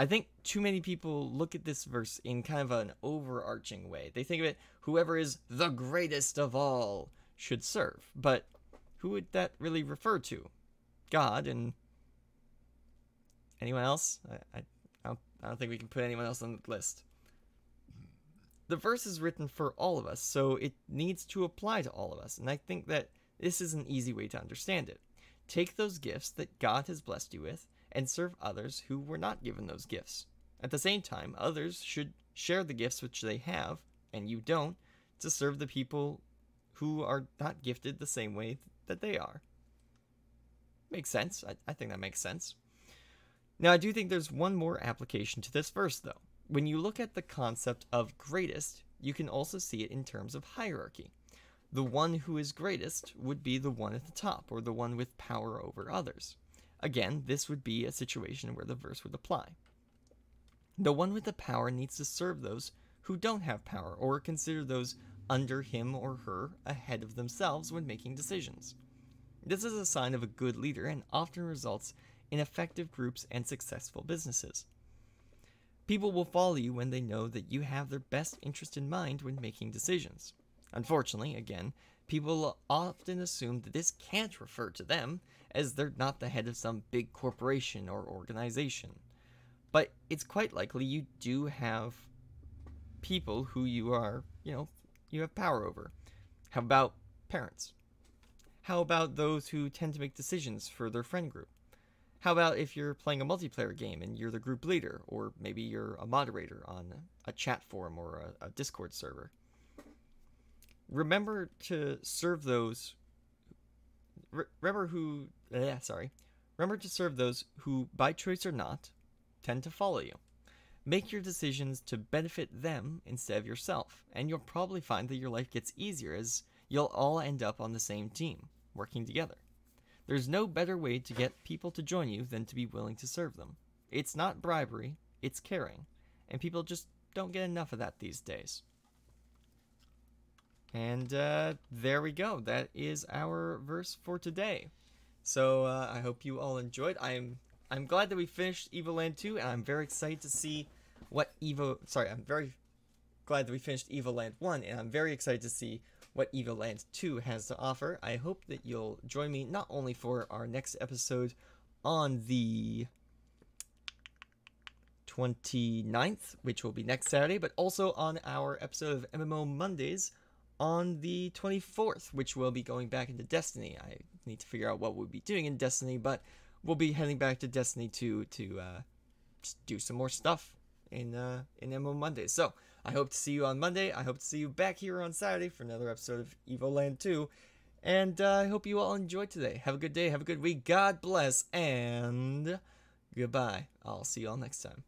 I think too many people look at this verse in kind of an overarching way. They think of it, whoever is the greatest of all should serve. But who would that really refer to? God and anyone else? I, I, I, don't, I don't think we can put anyone else on the list. The verse is written for all of us, so it needs to apply to all of us. And I think that this is an easy way to understand it. Take those gifts that God has blessed you with and serve others who were not given those gifts. At the same time, others should share the gifts which they have, and you don't, to serve the people who are not gifted the same way that they are. Makes sense. I, I think that makes sense. Now, I do think there's one more application to this verse, though. When you look at the concept of greatest, you can also see it in terms of hierarchy. The one who is greatest would be the one at the top, or the one with power over others. Again, this would be a situation where the verse would apply. The one with the power needs to serve those who don't have power or consider those under him or her ahead of themselves when making decisions. This is a sign of a good leader and often results in effective groups and successful businesses. People will follow you when they know that you have their best interest in mind when making decisions. Unfortunately, again, people often assume that this can't refer to them as they're not the head of some big corporation or organization. But it's quite likely you do have people who you are, you know, you have power over. How about parents? How about those who tend to make decisions for their friend group? How about if you're playing a multiplayer game and you're the group leader, or maybe you're a moderator on a chat forum or a, a Discord server? Remember to serve those. Re- remember who. Yeah, sorry. Remember to serve those who, by choice or not, tend to follow you. Make your decisions to benefit them instead of yourself, and you'll probably find that your life gets easier as you'll all end up on the same team, working together. There's no better way to get people to join you than to be willing to serve them. It's not bribery, it's caring, and people just don't get enough of that these days. And uh, there we go. That is our verse for today. So uh, I hope you all enjoyed. I'm I'm glad that we finished Evoland 2, and I'm very excited to see what Evil. Sorry, I'm very glad that we finished Evoland 1, and I'm very excited to see what Evoland 2 has to offer. I hope that you'll join me not only for our next episode on the 29th, which will be next Saturday, but also on our episode of MMO Mondays on the 24th, which will be going back into Destiny. I need to figure out what we'll be doing in Destiny, but we'll be heading back to Destiny 2 to uh, do some more stuff in uh, in MMO Mondays. So I hope to see you on Monday. I hope to see you back here on Saturday for another episode of Evil Evoland 2. And uh, I hope you all enjoyed today. Have a good day. Have a good week. God bless. And goodbye. I'll see you all next time.